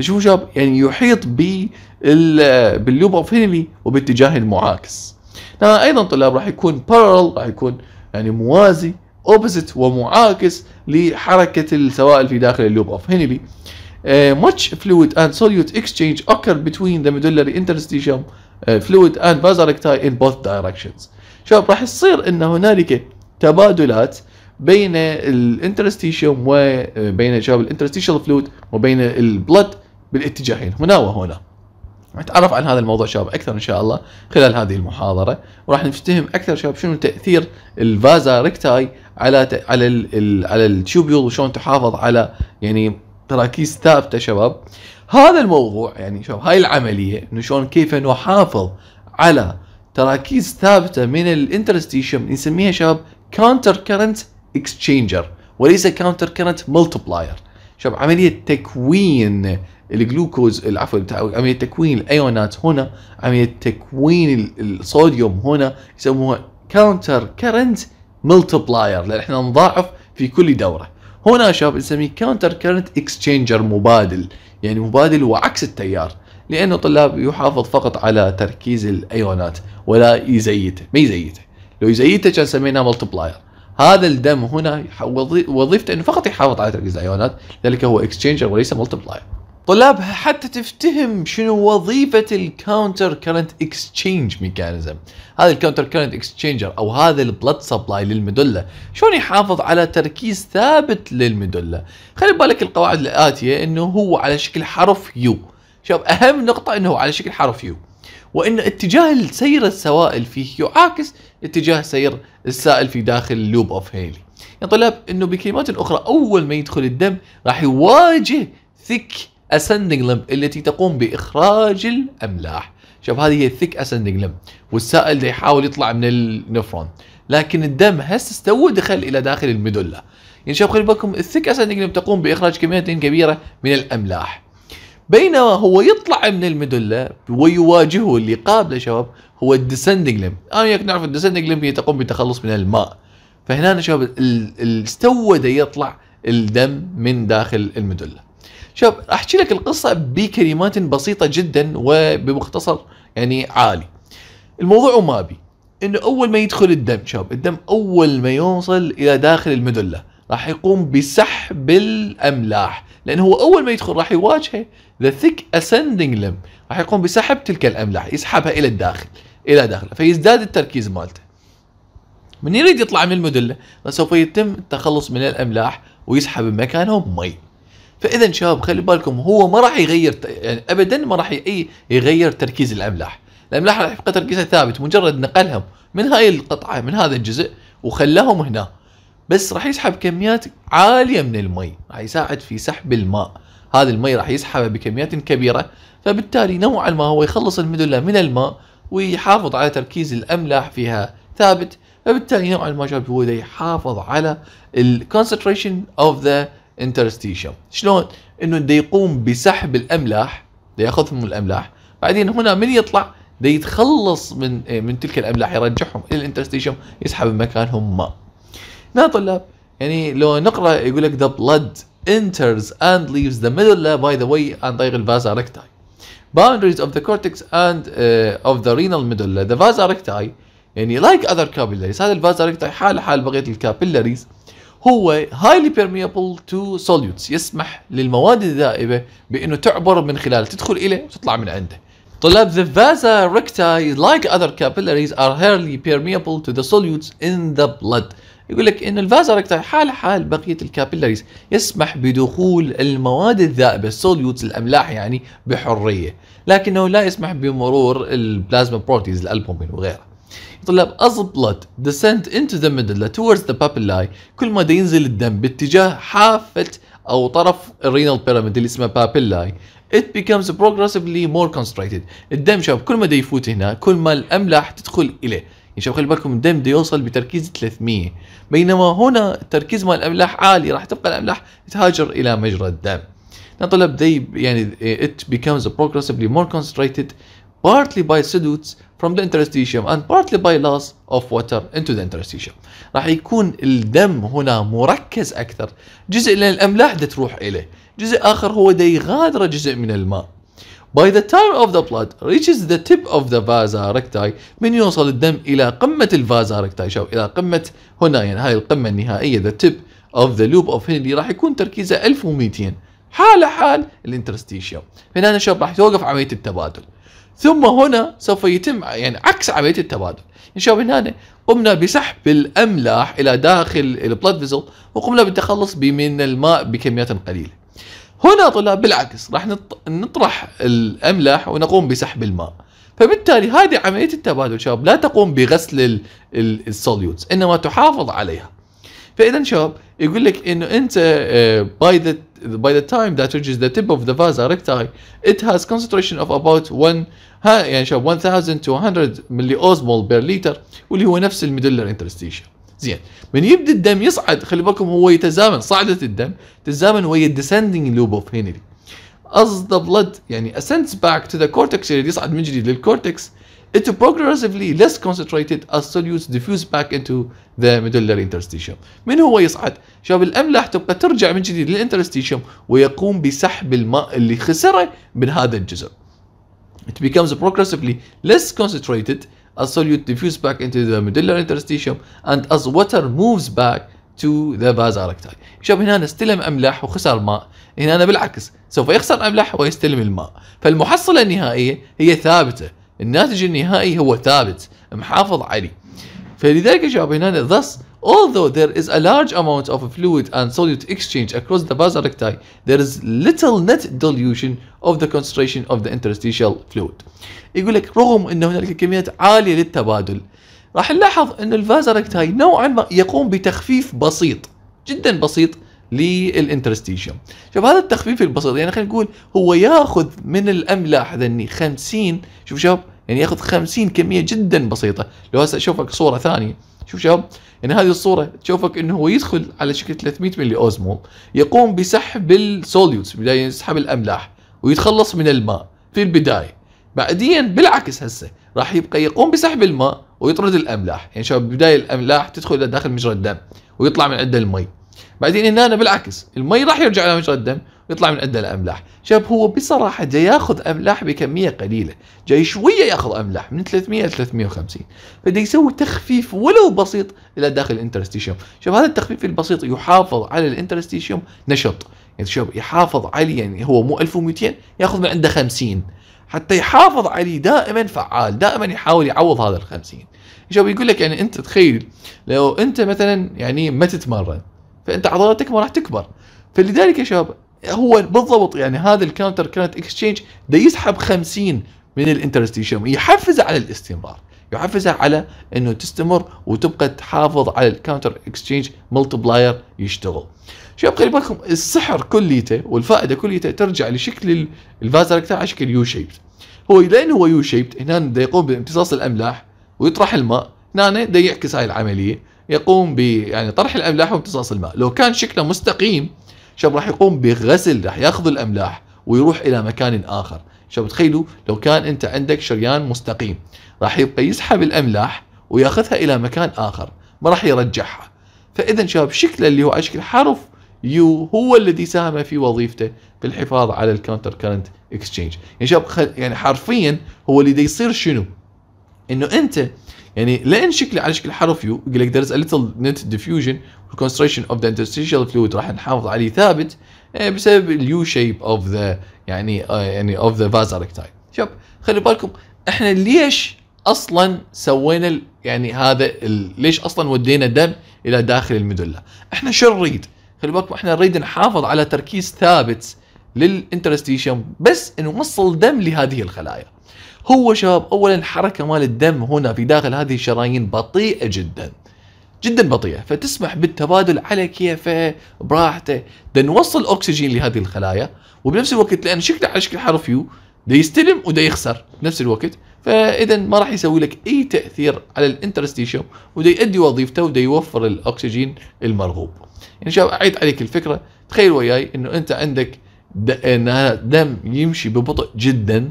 شوفوا شباب يعني يحيط بال loop of Henle وباتجاه المعاكس. أيضا طلاب راح يكون parallel راح يكون يعني موازي opposite ومعاكس لحركة السوائل في داخل ال loop of Henle much fluid and solute exchange occur between the medullary interstitium fluid and vasa recti in both directions شوف راح يصير إن هنالك تبادلات بين ال interstitium وبين شباب ال interstitial fluid وبين ال blood بالاتجاهين هنا وهنا. نتعرف عن هذا الموضوع شباب أكثر إن شاء الله خلال هذه المحاضرة. وراح نفتهم أكثر شباب شنو تأثير ال vasa recti على على على ال tubule وشلون تحافظ على يعني تراكيز ثابته شباب. هذا الموضوع يعني شوف هاي العملية إنه شلون كيف نحافظ على تراكيز ثابتة من ال interstitium نسميها شباب counter current exchanger وليس counter current multiplier شوف عملية تكوين الجلوكوز العفو عملية تكوين الإيونات هنا عملية تكوين الصوديوم هنا يسموها counter current multiplier لأن إحنا نضاعف في كل دورة. هنا شباب نسميه counter current exchanger مبادل يعني مبادل وعكس التيار لأنه طلاب يحافظ فقط على تركيز الأيونات ولا يزيده ما يزيده. لو يزيده كان سميناه multiplier هذا الدم هنا وظيفته إنه فقط يحافظ على تركيز الأيونات لذلك هو exchanger وليس multiplier طلاب حتى تفتهم شنو وظيفة ال counter current exchange mechanism. هذا ال counter current exchanger أو هذا ال blood supply لل medulla. شلون يحافظ على تركيز ثابت لل medulla؟ خلي بالك القواعد الآتية إنه هو على شكل حرف U. شوف أهم نقطة إنه على شكل حرف U. وإن اتجاه سير السوائل فيه يعاكس اتجاه سير السائل في داخل ال loop of Henle يا طلاب إنه بكلمات أخرى أول ما يدخل الدم راح يواجه thick ascending limb التي تقوم بإخراج الأملاح. شوف هذه هي thick ascending limb. والسائل ده يحاول يطلع من النفرون. لكن الدم هسه تو دخل إلى داخل ال medulla يعني شباب خلي بالكم ال thick ascending تقوم بإخراج كميات كبيرة من الأملاح. بينما هو يطلع من ال medulla ويواجهه اللي قابله شباب هو ال descending limb أنا وياك نعرف ال descending limb هي تقوم بالتخلص من الماء. فهنا شباب استود يطلع الدم من داخل ال medulla شوف أحكي لك القصة بكلمات بسيطة جدا وبمختصر يعني عالي. الموضوع ما بي إنه أول ما يدخل الدم شوف الدم أول ما يوصل إلى داخل ال medulla راح يقوم بسحب الأملاح. لأنه هو أول ما يدخل راح يواجهه the thick ascending limb راح يقوم بسحب تلك الأملاح يسحبها إلى الداخل إلى داخله فيزداد التركيز مالته. من يريد يطلع من ال medulla سوف يتم التخلص من الأملاح ويسحب مكانهم مي. فإذا شباب خلي بالكم هو ما راح يغير يعني ابدا ما راح يغير تركيز الأملاح. الأملاح راح يبقى تركيزها ثابت مجرد نقلهم من هاي القطعة من هذا الجزء وخلاهم هنا. بس راح يسحب كميات عالية من المي راح يساعد في سحب الماء. هذا المي راح يسحبه بكميات كبيرة فبالتالي نوعا ما هو يخلص الميدولا من الماء ويحافظ على تركيز الأملاح فيها ثابت. فبالتالي نوعا ما شباب هو يحافظ على ال concentration of the interstitium شلون؟ إنه دا يقوم بسحب الأملاح دا يأخذهم الأملاح بعدين هنا من يطلع؟ دا يتخلص من من تلك الأملاح يرجعهم إلى ال interstitium يسحب مكانهم ماء هنا طلاب يعني لو نقرأ يقول لك the blood enters and leaves the medulla by the way عن طريق ال vasa recti boundaries of the cortex and uh, of the renal medulla the vasa recti يعني like other capillaries هذا ال vasa recti حال حال بقية ال capillaries هو highly permeable to solutes يسمح للمواد الذائبة بأنه تعبر من خلاله تدخل إليه وتطلع من عنده. طلاب the vasa recti like other capillaries are highly permeable to the solutes in the blood. يقول لك ان ال vasa recti حال حال بقية ال capillaries يسمح بدخول المواد الذائبة ال solutes الأملاح يعني بحرية لكنه لا يسمح بمرور ال plasma proteins الألبومين وغيرها طلاب as blood descend into the medulla towards the papillae كل ما ينزل الدم باتجاه حافة أو طرف ال renal pyramid اللي اسمه papillae it becomes progressively more concentrated الدم شوف كل ما يفوت هنا كل ما الأملاح تدخل إليه. يعني شوف خلي بالكم الدم يوصل بتركيز 300 بينما هنا التركيز مال الأملاح عالي راح تبقى الأملاح تهاجر إلى مجرى الدم. نطلب they يعني it becomes progressively more concentrated partly by solutes from the interstitium and partly by loss of water into the interstitium. راح يكون الدم هنا مركز أكثر. جزء لأن الأملاح دا تروح إليه. جزء آخر هو دا يغادر جزء من الماء. By the time of the blood reaches the tip of the vasa recti من يوصل الدم إلى قمة الفازا recti. شوف إلى قمة هنا يعني هاي القمة النهائية the tip of the loop of Henle راح يكون تركيزه 1200 حال حال الانترستيشيوم. هنا شوف راح توقف عملية التبادل. ثم هنا سوف يتم يعني عكس عملية التبادل. نشوف هنا قمنا بسحب الأملاح إلى داخل البلد فيزل وقمنا بالتخلص من الماء بكميات قليلة. هنا طلاب بالعكس راح نطرح الأملاح ونقوم بسحب الماء. فبالتالي هذه عملية التبادل شباب لا تقوم بغسل ال solutes إنما تحافظ عليها. فإذا شباب يقول لك إنه أنت uh, by the by the time that reaches the tip of the vasa recti it has concentration of about 1 ها يعني شباب 1000 to 100 ملي اوزمول بير لتر واللي هو نفس ال medullary interstitium زين. من يبدأ الدم يصعد خلي بالكم هو يتزامن. صعدة الدم تتزامن ويا ال descending loop of Henle as the blood يعني ascends back to the cortex اللي يصعد من جديد لل cortex it progressively less concentrated as solutes diffuse back into the medullary interstitium. من هو يصعد؟ شباب الأملاح تبقى ترجع من جديد لل interstitium ويقوم بسحب الماء اللي خسره من هذا الجزء. It becomes progressively less concentrated as solute diffuse back into the medullary interstitium and as water moves back to the vasa recti شوف هنا استلم املاح وخسر ماء هنا بالعكس سوف يخسر املاح ويستلم الماء فالمحصله النهائيه هي ثابته الناتج النهائي هو ثابت محافظ عليه فلذلك شباب هنا thus although there is a large amount of fluid and solute exchange across the vasa recti there is little net dilution of the concentration of the interstitial fluid. يقول لك رغم إن هنالك كميات عالية للتبادل راح نلاحظ إن ال vasa recti نوعا ما يقوم بتخفيف بسيط جدا بسيط لل interstitium شوف هذا التخفيف البسيط يعني خلينا نقول هو ياخذ من الأملاح ذني 50 شوف شوف يعني ياخذ 50 كمية جدا بسيطة. لو هسه أشوفك صورة ثانية. شوف شباب يعني هذه الصورة تشوفك إنه هو يدخل على شكل 300 milliosmole يقوم بسحب ال solutes بداية يسحب الأملاح ويتخلص من الماء في البداية. بعدين بالعكس هسه راح يبقى يقوم بسحب الماء ويطرد الأملاح. يعني شباب بداية الأملاح تدخل داخل مجرى الدم ويطلع من عنده المي. بعدين هنا بالعكس المي راح يرجع إلى مجرى الدم ويطلع من عنده الأملاح. شباب هو بصراحة جاي ياخذ أملاح بكمية قليلة. جاي شوية ياخذ أملاح من 300 ل 350 فبده يسوي تخفيف ولو بسيط إلى داخل ال interstitium. شوف هذا التخفيف البسيط يحافظ على ال interstitium نشط. يعني شوف يحافظ عليه يعني هو مو 1200 ياخذ من عنده 50 حتى يحافظ عليه دائما فعال دائما يحاول يعوض هذا ال 50 شوف يقول لك يعني أنت تخيل لو أنت مثلا يعني ما تتمرن فأنت عضلاتك ما راح تكبر. فلذلك يا شباب هو بالضبط يعني هذا ال counter current exchange ده يسحب 50 من ال interstitium يحفزه على الاستمرار. يحفزها على إنه تستمر وتبقى تحافظ على ال counter exchange multiplier يشتغل. شباب خلي بالكم السحر كليته والفائدة كليته ترجع لشكل ال vasa recta على شكل U shaped هو لأن هو U shaped هنا ده يقوم بامتصاص الأملاح ويطرح الماء. هنا ده يعكس هاي العملية. يقوم ب يعني طرح الأملاح وامتصاص الماء. لو كان شكله مستقيم شباب راح يقوم بغسل راح ياخذ الأملاح ويروح إلى مكان آخر. شباب تخيلوا لو كان أنت عندك شريان مستقيم راح يبقى يسحب الأملاح وياخذها إلى مكان آخر ما راح يرجعها. فإذا شباب شكله اللي هو على شكل حرف U هو الذي ساهم في وظيفته في الحفاظ على ال counter current exchange يعني شباب يعني حرفيا هو اللي يصير شنو؟ إنه أنت يعني لأن شكله على شكل حرف U يقول لك there is a little net diffusion concentration of the interstitial fluid راح نحافظ عليه ثابت آه، بسبب ال U shape of the يعني آه، يعني of the vasa recta شوف خلي بالكم إحنا ليش أصلا سوينا يعني هذا ليش أصلا ودينا دم إلى داخل المدلة؟ إحنا شو نريد؟ خلي بالكم إحنا نريد نحافظ على تركيز ثابت للانترستيشن بس نوصل دم لهذه الخلايا. هو شباب اولا حركة مال الدم هنا في داخل هذه الشرايين بطيئة جدا جدا بطيئة. فتسمح بالتبادل على كيفه براحته. نوصل أكسجين لهذه الخلايا وبنفس الوقت لأن شكله على شكل حرف U ده يستلم وده يخسر بنفس الوقت. فاذا ما راح يسوي لك أي تأثير على ال interstitium وده يؤدي وظيفته وده يوفر الأكسجين المرغوب. يعني شباب أعيد عليك الفكرة. تخيل وياي إنه أنت عندك دم يمشي ببطء جدا.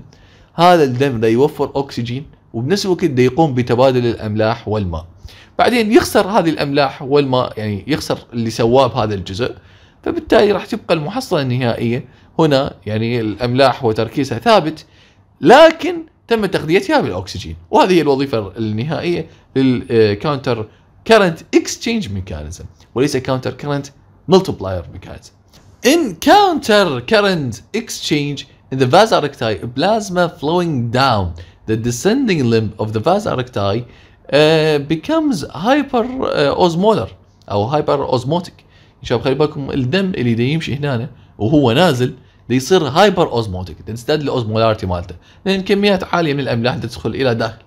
هذا الدم ده يوفر أكسجين وبنفس الوقت ده يقوم بتبادل الأملاح والماء. بعدين يخسر هذه الأملاح والماء يعني يخسر اللي سواه بهذا الجزء فبالتالي راح تبقى المحصلة النهائية هنا يعني الأملاح وتركيزها ثابت لكن تم تغذيتها بالأكسجين. وهذه هي الوظيفة النهائية لل counter current exchange mechanism وليس counter current multiplier mechanism. In counter current exchange in the vasa recta, plasma flowing down. The descending limb of the vasa recta uh, becomes hyper uh, أو hyper osmotic. شباب خلي بالكم الدم اللي دا يمشي هنا وهو نازل دا يصير hyper osmotic تزداد ال osmolarity مالته. لأن كميات عالية من الأملاح تدخل إلى داخل.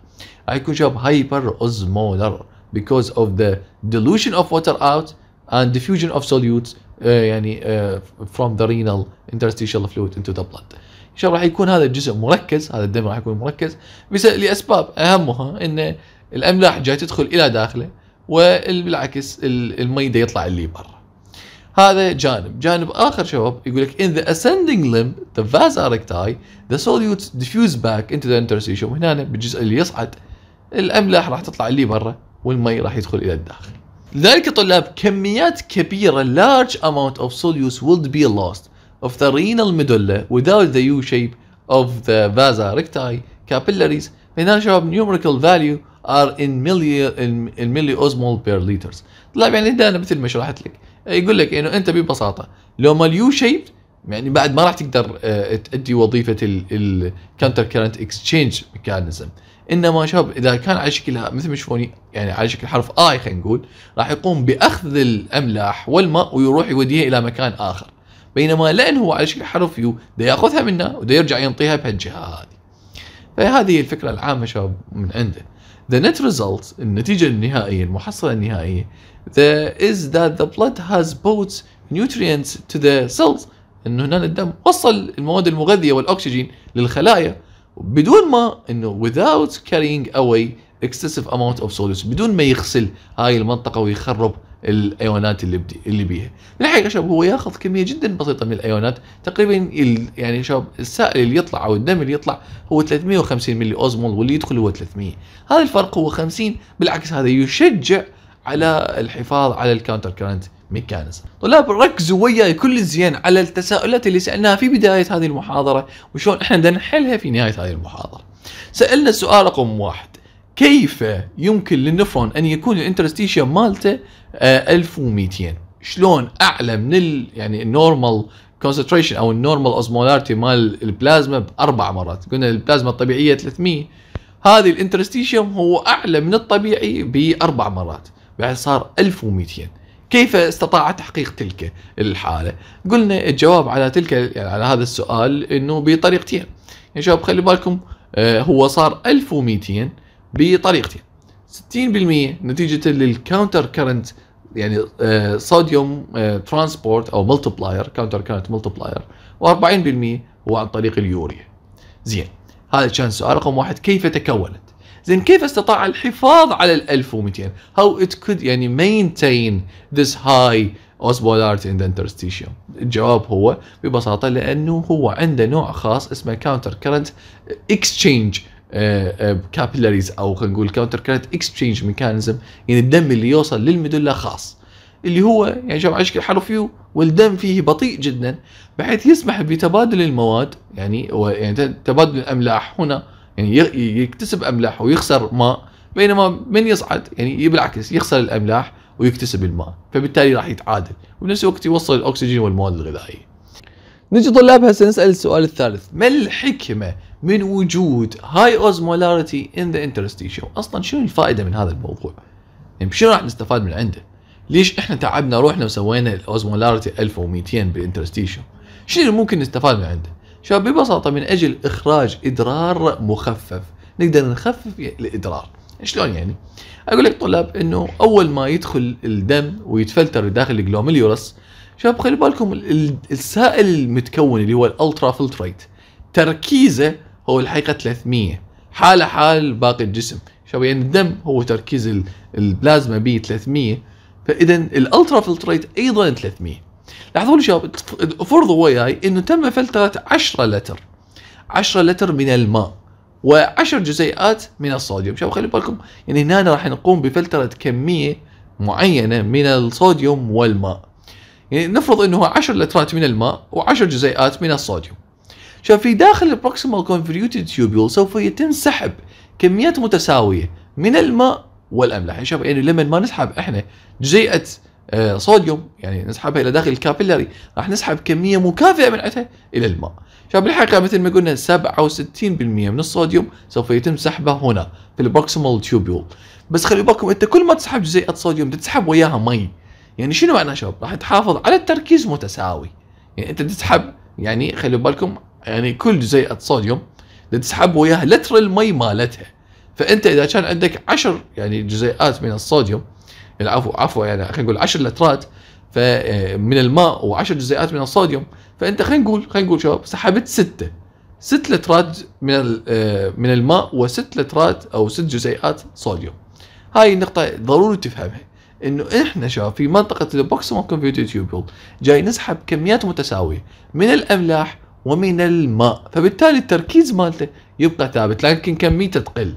راح يكون شباب hyper osmolar because of the diffusion of water out and diffusion of solutes uh, يعني uh, from the renal interstitial fluid into the blood. إن شاء الله راح يكون هذا الجزء مركز هذا الدم راح يكون مركز. لأسباب أهمها إن الأملاح جاي تدخل إلى داخله وبالعكس المي يطلع اللي برا. هذا جانب. جانب آخر شباب يقول لك in the ascending limb the vas erecti the solutes diffuse back into the interstitium. هنا بالجزء اللي يصعد الأملاح راح تطلع اللي برا والمي راح يدخل إلى الداخل. لذلك طلاب كميات كبيرة large amount of solutes will be lost of the renal medulla without the U shape of the vasa recti capillaries فهنا شباب numerical value are in milli in, milliosmol per liters طلع يعني ده أنا مثل ما شرحت لك يقول لك انه انت ببساطه لو ما ال U shape يعني بعد ما راح تقدر آه، تؤدي وظيفه ال counter current exchange mechanism إنما شباب إذا كان على شكل مثل ما تشوفوني يعني على شكل حرف I خلينا نقول راح يقوم بأخذ الأملاح والماء ويروح يوديها إلى مكان آخر. بينما لأن هو على شكل حرف يو ده يأخذها منه وده يرجع ينطيها بهالجهة هذه. فهذه هي الفكرة العامة شباب من عنده. The net result النتيجة النهائية المحصلة النهائية the is that the blood has both nutrients to the cells. إنه هنا الدم وصل المواد المغذية والأكسجين للخلايا بدون ما إنه without carrying away excessive amount of solution بدون ما يغسل هاي المنطقة ويخرب الأيونات اللي بدي اللي بيها. الحقيقة شباب هو ياخذ كمية جدا بسيطة من الأيونات. تقريبا يعني شباب السائل اللي يطلع أو الدم اللي يطلع هو 350 milliosmole واللي يدخل هو 300 هذا الفرق هو 50 بالعكس هذا يشجع على الحفاظ على ال counter current. mechanism. طلاب ركزوا وياي كل زين على التساؤلات اللي سألناها في بداية هذه المحاضرة وشلون إحنا بدنا نحلها في نهاية هذه المحاضرة. سألنا السؤال رقم واحد. كيف يمكن للنفرون أن يكون ال interstitium مالته 1200 شلون أعلى من ال يعني النورمال concentration أو ال normal osmolarity مال البلازما بأربع مرات؟ قلنا البلازما الطبيعية 300 هذه ال interstitium هو أعلى من الطبيعي بأربع مرات. بعد صار 1200 كيف استطاع تحقيق تلك الحالة؟ قلنا الجواب على تلك يعني على هذا السؤال إنه بطريقتين. يعني شباب خلي بالكم آه، هو صار 1200 بطريقتين. 60% نتيجة لل counter current يعني sodium transport أو multiplier counter current multiplier و40% هو عن طريق اليوريا. زين هذا كان سؤال رقم واحد. كيف تكونت؟ زين كيف استطاع الحفاظ على ال 1200 how it could يعني maintain this high osmolarity in the interstitium. الجواب هو ببساطة لأنه هو عنده نوع خاص اسمه counter current exchange capillaries أو خلينا نقول counter current exchange mechanism يعني الدم اللي يوصل لل medulla خاص. اللي هو يعني شوف على شكل حرف U والدم فيه بطيء جدا بحيث يسمح بتبادل المواد يعني يعني تبادل الأملاح هنا يعني يكتسب أملاح ويخسر ماء بينما من يصعد يعني بالعكس يخسر الأملاح ويكتسب الماء فبالتالي راح يتعادل وبنفس الوقت يوصل الأكسجين والمواد الغذائية. نجي طلاب هسه نسأل السؤال الثالث. ما الحكمة من وجود high osmolarity in the interstitium أصلا شنو الفائدة من هذا الموضوع؟ يعني شنو راح نستفاد من عنده؟ ليش إحنا تعبنا روحنا وسوينا ال osmolarity 1200 بال interstitium شنو ممكن نستفاد من عنده؟ شباب ببساطة من أجل إخراج إدرار مخفف نقدر نخفف الإدرار. شلون يعني؟ أقول لك طلاب إنه أول ما يدخل الدم ويتفلتر داخل ال glomerulus شباب خلي بالكم السائل المتكون اللي هو ال ultra filtrate تركيزه هو الحقيقة 300 حالة حال باقي الجسم. شباب يعني الدم هو تركيز البلازما ب 300 فاذا ال ultra filtrate أيضا 300 لاحظوا لي شباب فرضوا وياي إنه تم فلترة 10 لتر. 10 لتر من الماء و10 جزيئات من الصوديوم. شباب خلي بالكم يعني هنا راح نقوم بفلترة كمية معينة من الصوديوم والماء. يعني نفرض إنه 10 لترات من الماء و10 جزيئات من الصوديوم. شوف في داخل ال proximal convoluted tubule سوف يتم سحب كميات متساوية من الماء والأملاح. يعني شوف يعني لما ما نسحب إحنا جزيئة صوديوم يعني نسحبها إلى داخل ال capillary. راح نسحب كمية مكافئة من عندها إلى الماء. شوف بالحقيقة مثل ما قلنا 67% من الصوديوم سوف يتم سحبه هنا في ال proximal tubule بس خلي بالكم أنت كل ما تسحب جزيئة صوديوم تسحب وياها مي. يعني شنو معنى شباب؟ راح تحافظ على التركيز متساوي. يعني أنت تسحب يعني خلي بالكم يعني كل جزيئة صوديوم تسحب وياها لتر المي مالتها. فأنت إذا كان عندك 10 يعني جزيئات من الصوديوم العفو عفوا يعني خلينا نقول 10 لترات من الماء و10 جزيئات من الصوديوم. فأنت خلينا نقول خلينا نقول شباب سحبت 6 6 لترات من آه، من الماء و6 لترات أو 6 جزيئات صوديوم. هاي النقطة ضروري تفهمها إنه إحنا شباب في منطقة ال proximal convoluted tubule جاي نسحب كميات متساوية من الأملاح ومن الماء فبالتالي التركيز مالته يبقى ثابت لكن كميته تقل.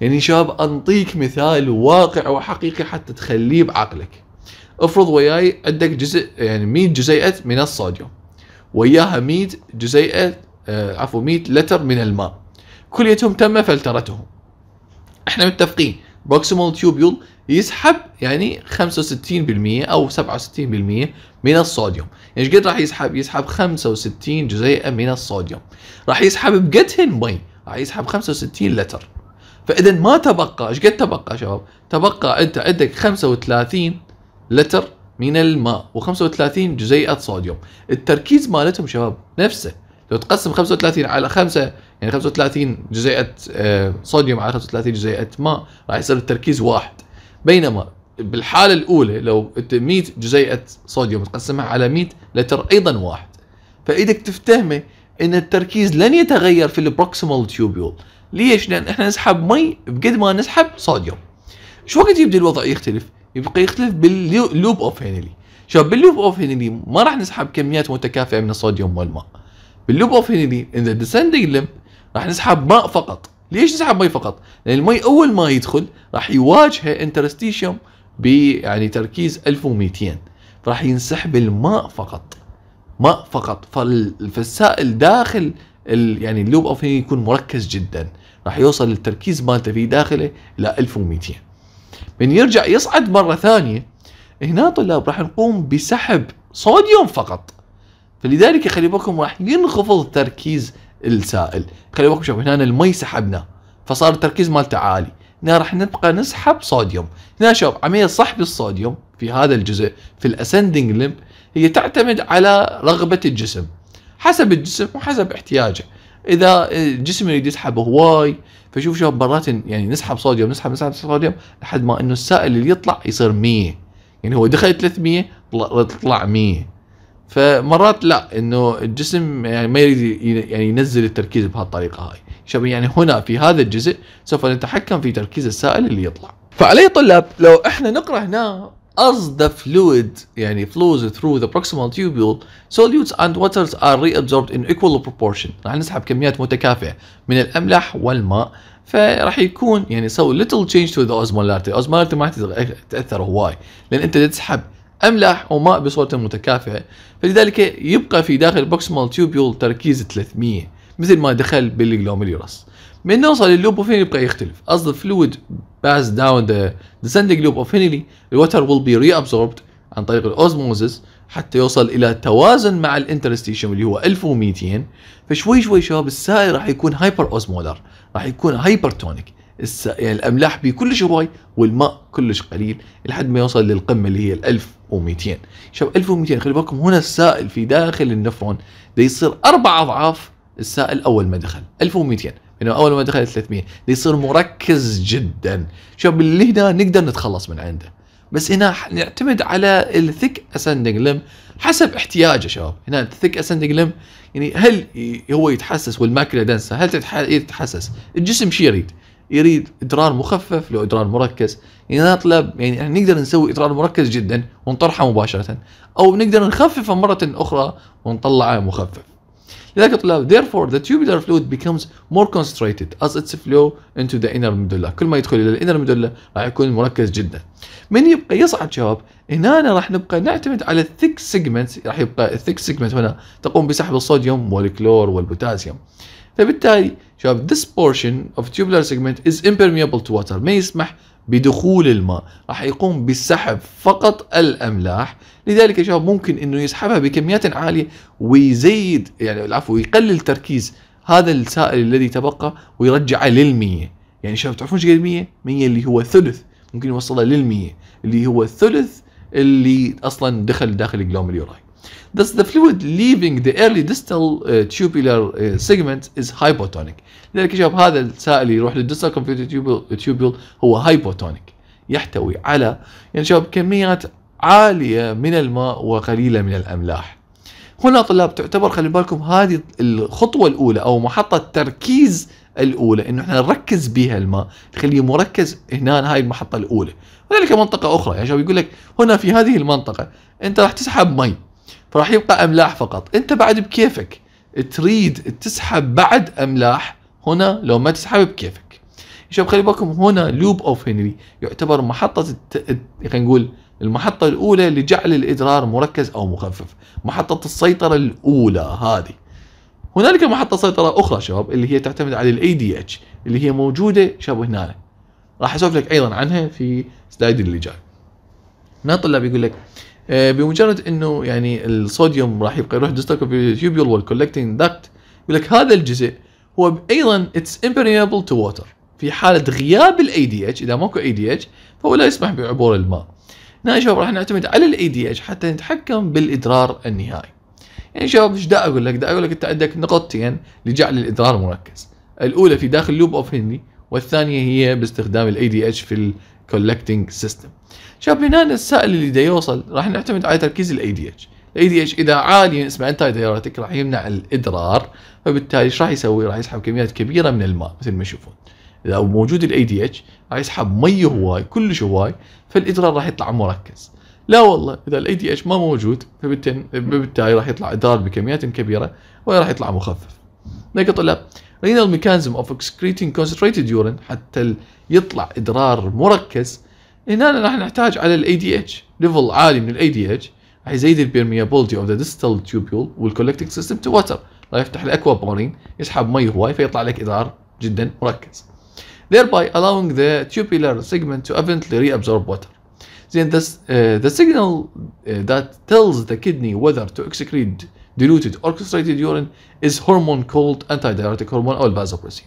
يعني شباب أنطيك مثال واقع وحقيقي حتى تخليه بعقلك. افرض وياي عندك جزء يعني 100 جزيئة من الصوديوم. وياها 100 جزيئة آه عفوا 100 لتر من الماء. كليتهم تم فلترتهم. إحنا متفقين. proximal tubule يسحب يعني 65% أو 67% من الصوديوم. يعني إيش قد راح يسحب؟ يسحب 65 جزيئة من الصوديوم. راح يسحب بقدهن مي راح يسحب 65 لتر. فإذا ما تبقى إيش قد تبقى شباب؟ تبقى أنت عندك 35 لتر من الماء و35 جزيئة صوديوم. التركيز مالتهم شباب نفسه. لو تقسم 35 على 5 يعني 35 جزيئة آه، صوديوم على 35 جزيئة ماء راح يصير التركيز واحد. بينما بالحالة الأولى لو أنت 100 جزيئة صوديوم تقسمها على 100 لتر أيضا واحد. فايدك تفتهمه إن التركيز لن يتغير في ال proximal tubule ليش؟ لأن إحنا نسحب مي بقد ما نسحب صوديوم. شو وقت يبدأ الوضع يختلف؟ يبقى يختلف بال loop of Henle شوف بال loop of Henle ما راح نسحب كميات متكافئة من الصوديوم والماء. بال loop of Henle in the descending limb راح نسحب ماء فقط. ليش نسحب مي فقط؟ لأن المي أول ما يدخل راح يواجهه interstitium ب يعني تركيز 1200 راح ينسحب الماء فقط. ماء فقط. فالسائل داخل يعني اللوب أوف يكون مركز جدا. راح يوصل التركيز مالته في داخله إلى 1200 من يرجع يصعد مرة ثانية هنا طلاب راح نقوم بسحب صوديوم فقط. فلذلك خلي بالكم راح ينخفض تركيز السائل. خلي بالكم شوف هنا المي سحبنا فصار التركيز مالته عالي. هنا راح نبقى نسحب صوديوم. هنا شوف عملية سحب الصوديوم في هذا الجزء في الأسندنج لمب هي تعتمد على رغبة الجسم. حسب الجسم وحسب احتياجه. إذا الجسم يريد يسحب هواي فشوف شوف مرات يعني نسحب صوديوم نسحب نسحب صوديوم لحد ما إنه السائل اللي يطلع يصير 100 يعني هو دخل 300 طلع 100 فمرات لا إنه الجسم يعني ما يريد يعني ينزل التركيز بهالطريقة هاي. شوف يعني هنا في هذا الجزء سوف نتحكم في تركيز السائل اللي يطلع. فعلي طلاب لو إحنا نقرأ هنا as the fluid يعني flows through the proximal tubule solutes and waters are reabsorbed in equal proportion. راح نسحب كميات متكافئة من الأملاح والماء. فراح يكون يعني so little change to the osmolarity. Osmolarity ما تتأثر هواي. لأن أنت تسحب أملاح وماء بصورة متكافئة. فلذلك يبقى في داخل ال proximal tubule تركيز 300 مثل ما دخل بال glomerulus من نوصل لل loop of يبقى يختلف. as the fluid pass down the descending loop of Henle the water will be reabsorbed عن طريق ال osmosis حتى يوصل إلى توازن مع ال interstitium اللي هو 1200 فشوي شوي شباب السائل راح يكون hyperosmolar راح يكون hypertonic يعني الأملاح بيه كلش هواي والماء كلش قليل لحد ما يوصل للقمة اللي هي ال 1200 شوف 1200 خلي بالكم هنا السائل في داخل النفرون ده يصير أربع أضعاف السائل أول ما دخل. 1200 إنه أول ما دخل 300 يصير مركز جدا. شوف اللي هنا نقدر نتخلص من عنده. بس هنا نعتمد على ال thick ascending limb حسب احتياجه شباب. هنا ال thick ascending limb يعني هل هو يتحسس وال macula densa؟ هل تتحسس الجسم شو يريد؟ يريد ادرار مخفف لو ادرار مركز. يعني نطلب يعني نقدر نسوي ادرار مركز جدا ونطرحه مباشرة أو نقدر نخففه مرة أخرى ونطلعه مخفف. لذلك طلاب therefore the tubular fluid becomes more concentrated as its flow into the inner medulla. كل ما يدخل إلى ال inner medulla راح يكون مركز جدا. من يبقى يصعد شباب هنا راح نبقى نعتمد على ال thick segment راح يبقى ال thick segment هنا تقوم بسحب الصوديوم والكلور والبوتاسيوم. فبالتالي شباب this portion of tubular segment is impermeable to water. ما يسمح بدخول الماء. راح يقوم بالسحب فقط الأملاح. لذلك يا شباب ممكن إنه يسحبها بكميات عالية ويزيد يعني العفو يقلل تركيز هذا السائل الذي تبقى ويرجعه للمية. يعني شباب تعرفون إيش قد 100 100 اللي هو ثلث. ممكن يوصلها للمية اللي هو الثلث اللي أصلا دخل داخل ال glomeruli Thus the fluid leaving the early distal uh, tubular uh, segment is hypotonic. لذلك شباب هذا السائل يروح لل distal tubule هو hypotonic يحتوي على يعني شباب كميات عالية من الماء وقليلة من الأملاح. هنا طلاب تعتبر خلي بالكم هذه الخطوة الأولى أو محطة تركيز الأولى إنه إحنا نركز بها الماء نخليه مركز هنا هاي المحطة الأولى. هنالك منطقة أخرى يا شباب يقول لك هنا في هذه المنطقة أنت راح تسحب مي فراح يبقى أملاح فقط. أنت بعد بكيفك تريد تسحب بعد أملاح هنا لو ما تسحب بكيفك. شوف خلي بالكم هنا loop of Henle يعتبر محطة الت... خلينا نقول المحطة الأولى لجعل الإدرار مركز أو مخفف. محطة السيطرة الأولى هذه. هنالك محطة سيطرة أخرى شباب اللي هي تعتمد على ال ADH اللي هي موجودة شباب هنا. راح أسولف لك أيضا عنها في slide اللي جاي. هنا طلاب يقول لك بمجرد إنه يعني الصوديوم راح يبقى يروح tubule وال collecting duct يقول لك هذا الجزء هو أيضا it's impermeable to water في حالة غياب ال ADH إذا ماكو ADH فهو لا يسمح بعبور الماء. هنا شباب راح نعتمد على ال ADH حتى نتحكم بالإدرار النهائي. يعني شباب إيش دا أقول لك؟ دا أقول لك أنت عندك نقطتين لجعل الإدرار مركز. الأولى في داخل loop of Henle والثانية هي باستخدام ال ADH في ال collecting system شوف هنا السائل اللي دا يوصل راح نعتمد على تركيز الاي دي اتش الاي دي اتش إذا عالي اسمه antidiuretic راح يمنع الإدرار فبالتالي إيش راح يسوي؟ راح يسحب كميات كبيرة من الماء مثل ما تشوفون إذا موجود ال ADH راح يسحب مي هواي كلش هواي فالإدرار راح يطلع مركز. لا والله إذا ال ADH ما موجود فبالتالي راح يطلع إدرار بكميات كبيرة وراح يطلع مخفف. لكن طلاب renal mechanism of excreting concentrated urine حتى يطلع إدرار مركز. هنا راح نحتاج على ال ADH level عالي من ال ADH راح يزيد ال permeability of the distal tubule وال collecting system to water راح يفتح ال aquaporin يسحب مي هواي فيطلع لك إدرار جدا مركز. thereby allowing the tubular segment to eventually reabsorb water. then this, uh, the signal uh, that tells the kidney whether to excrete diluted or concentrated urine is hormone called antidiuretic hormone أو الفازوبرسين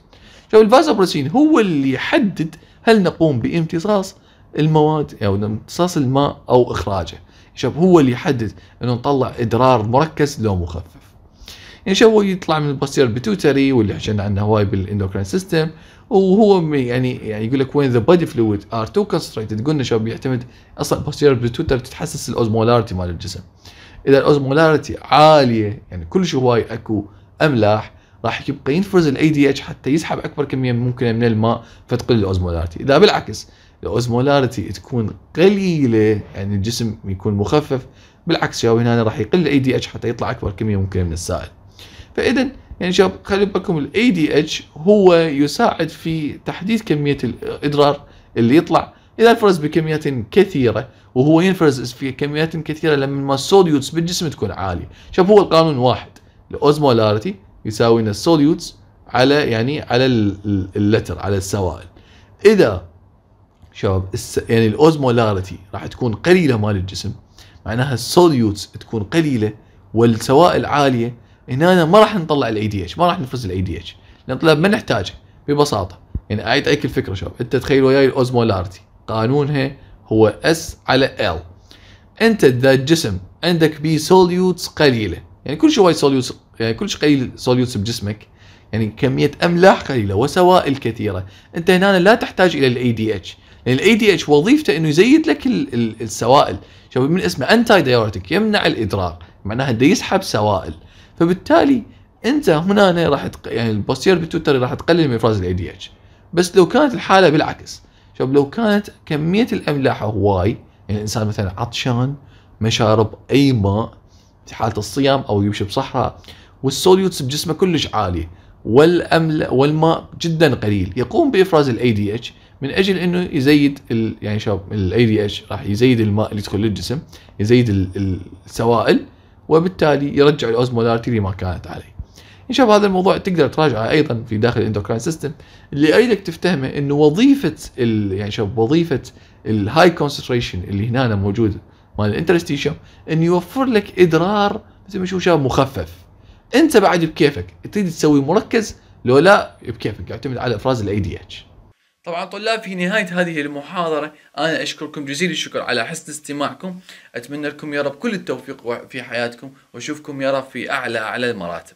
شوف الفازوبرسين هو اللي يحدد هل نقوم بامتصاص المواد أو امتصاص الماء أو إخراجه. شوف هو اللي يحدد إنه نطلع إدرار مركز لو مخفف. يعني هو يطلع من ال posterior pituitary واللي حكينا عنه هواي بال endocrine system وهو يعني يعني يقول لك when the body fluid are too concentrated قلنا شو بيعتمد أصلا ال posterior pituitary تتحسس ال osmolarity مال الجسم. إذا ال osmolarity عالية يعني كل هواي أكو أملاح راح يبقى ينفرز ال ADH حتى يسحب أكبر كمية ممكنة من الماء فتقل ال osmolarity. إذا بالعكس ال osmolarity تكون قليلة يعني الجسم يكون مخفف. بالعكس يا هنا راح يقل ال ADH حتى يطلع أكبر كمية ممكنة من السائل. فاذا يعني شباب خلي بالكم ال ADH هو يساعد في تحديد كمية الادرار اللي يطلع. إذا انفرز بكميات كثيرة وهو ينفرز في كميات كثيرة لما ال solutes بالجسم تكون عالية. شوف هو القانون واحد. ال osmolarity يساوي ان ال solutes على يعني على اللتر على السوائل. إذا شباب يعني ال osmolarity راح تكون قليلة مال الجسم معناها ال solutes تكون قليلة والسوائل عالية هنا ما راح نطلع ال ADH ما راح نفرز ال ADH لأن طلاب ما نحتاجه ببساطة. يعني أعيد لك الفكرة شباب. أنت تخيل وياي ال osmolarity قانونها هو اس على ال أنت اذا الجسم عندك بي solutes قليلة. يعني كل وايد solutes يعني كل شيء قليل solutes بجسمك. يعني كمية أملاح قليلة وسوائل كثيرة. أنت هنا لا تحتاج إلى ال ADH لأن ال ADH وظيفته إنه يزيد لك ال ال السوائل. شوف من اسمه anti diuretic يمنع الادرار معناها بده يسحب سوائل. فبالتالي أنت هنا راح تق... يعني ال posterior pituitary راح تقلل من إفراز ال ADH بس لو كانت الحالة بالعكس. شوف لو كانت كمية الأملاح هواي يعني الإنسان مثلا عطشان ما شارب أي ماء في حالة الصيام أو يمشي بصحراء وال solutes بجسمه كلش عالي والامل والماء جدا قليل. يقوم بإفراز ال ADH من أجل إنه يزيد ال يعني شوف ال ADH راح يزيد الماء اللي يدخل للجسم يزيد السوائل وبالتالي يرجع ال osmolarity لما كانت عليه. شوف هذا الموضوع تقدر تراجعه أيضا في داخل ال endocrine system. اللي أريدك تفتهمه إنه وظيفة يعني شوف وظيفة ال high concentration اللي هنا موجود مال ال interstitium انه يوفر لك إدرار مثل ما شوف مخفف. انت بعد بكيفك تريد تسوي مركز لو لا بكيفك يعتمد على إفراز ال ADH طبعا طلاب في نهاية هذه المحاضرة أنا أشكركم جزيل الشكر على حسن استماعكم. أتمنى لكم يا رب كل التوفيق في حياتكم وأشوفكم يا رب في أعلى أعلى المراتب.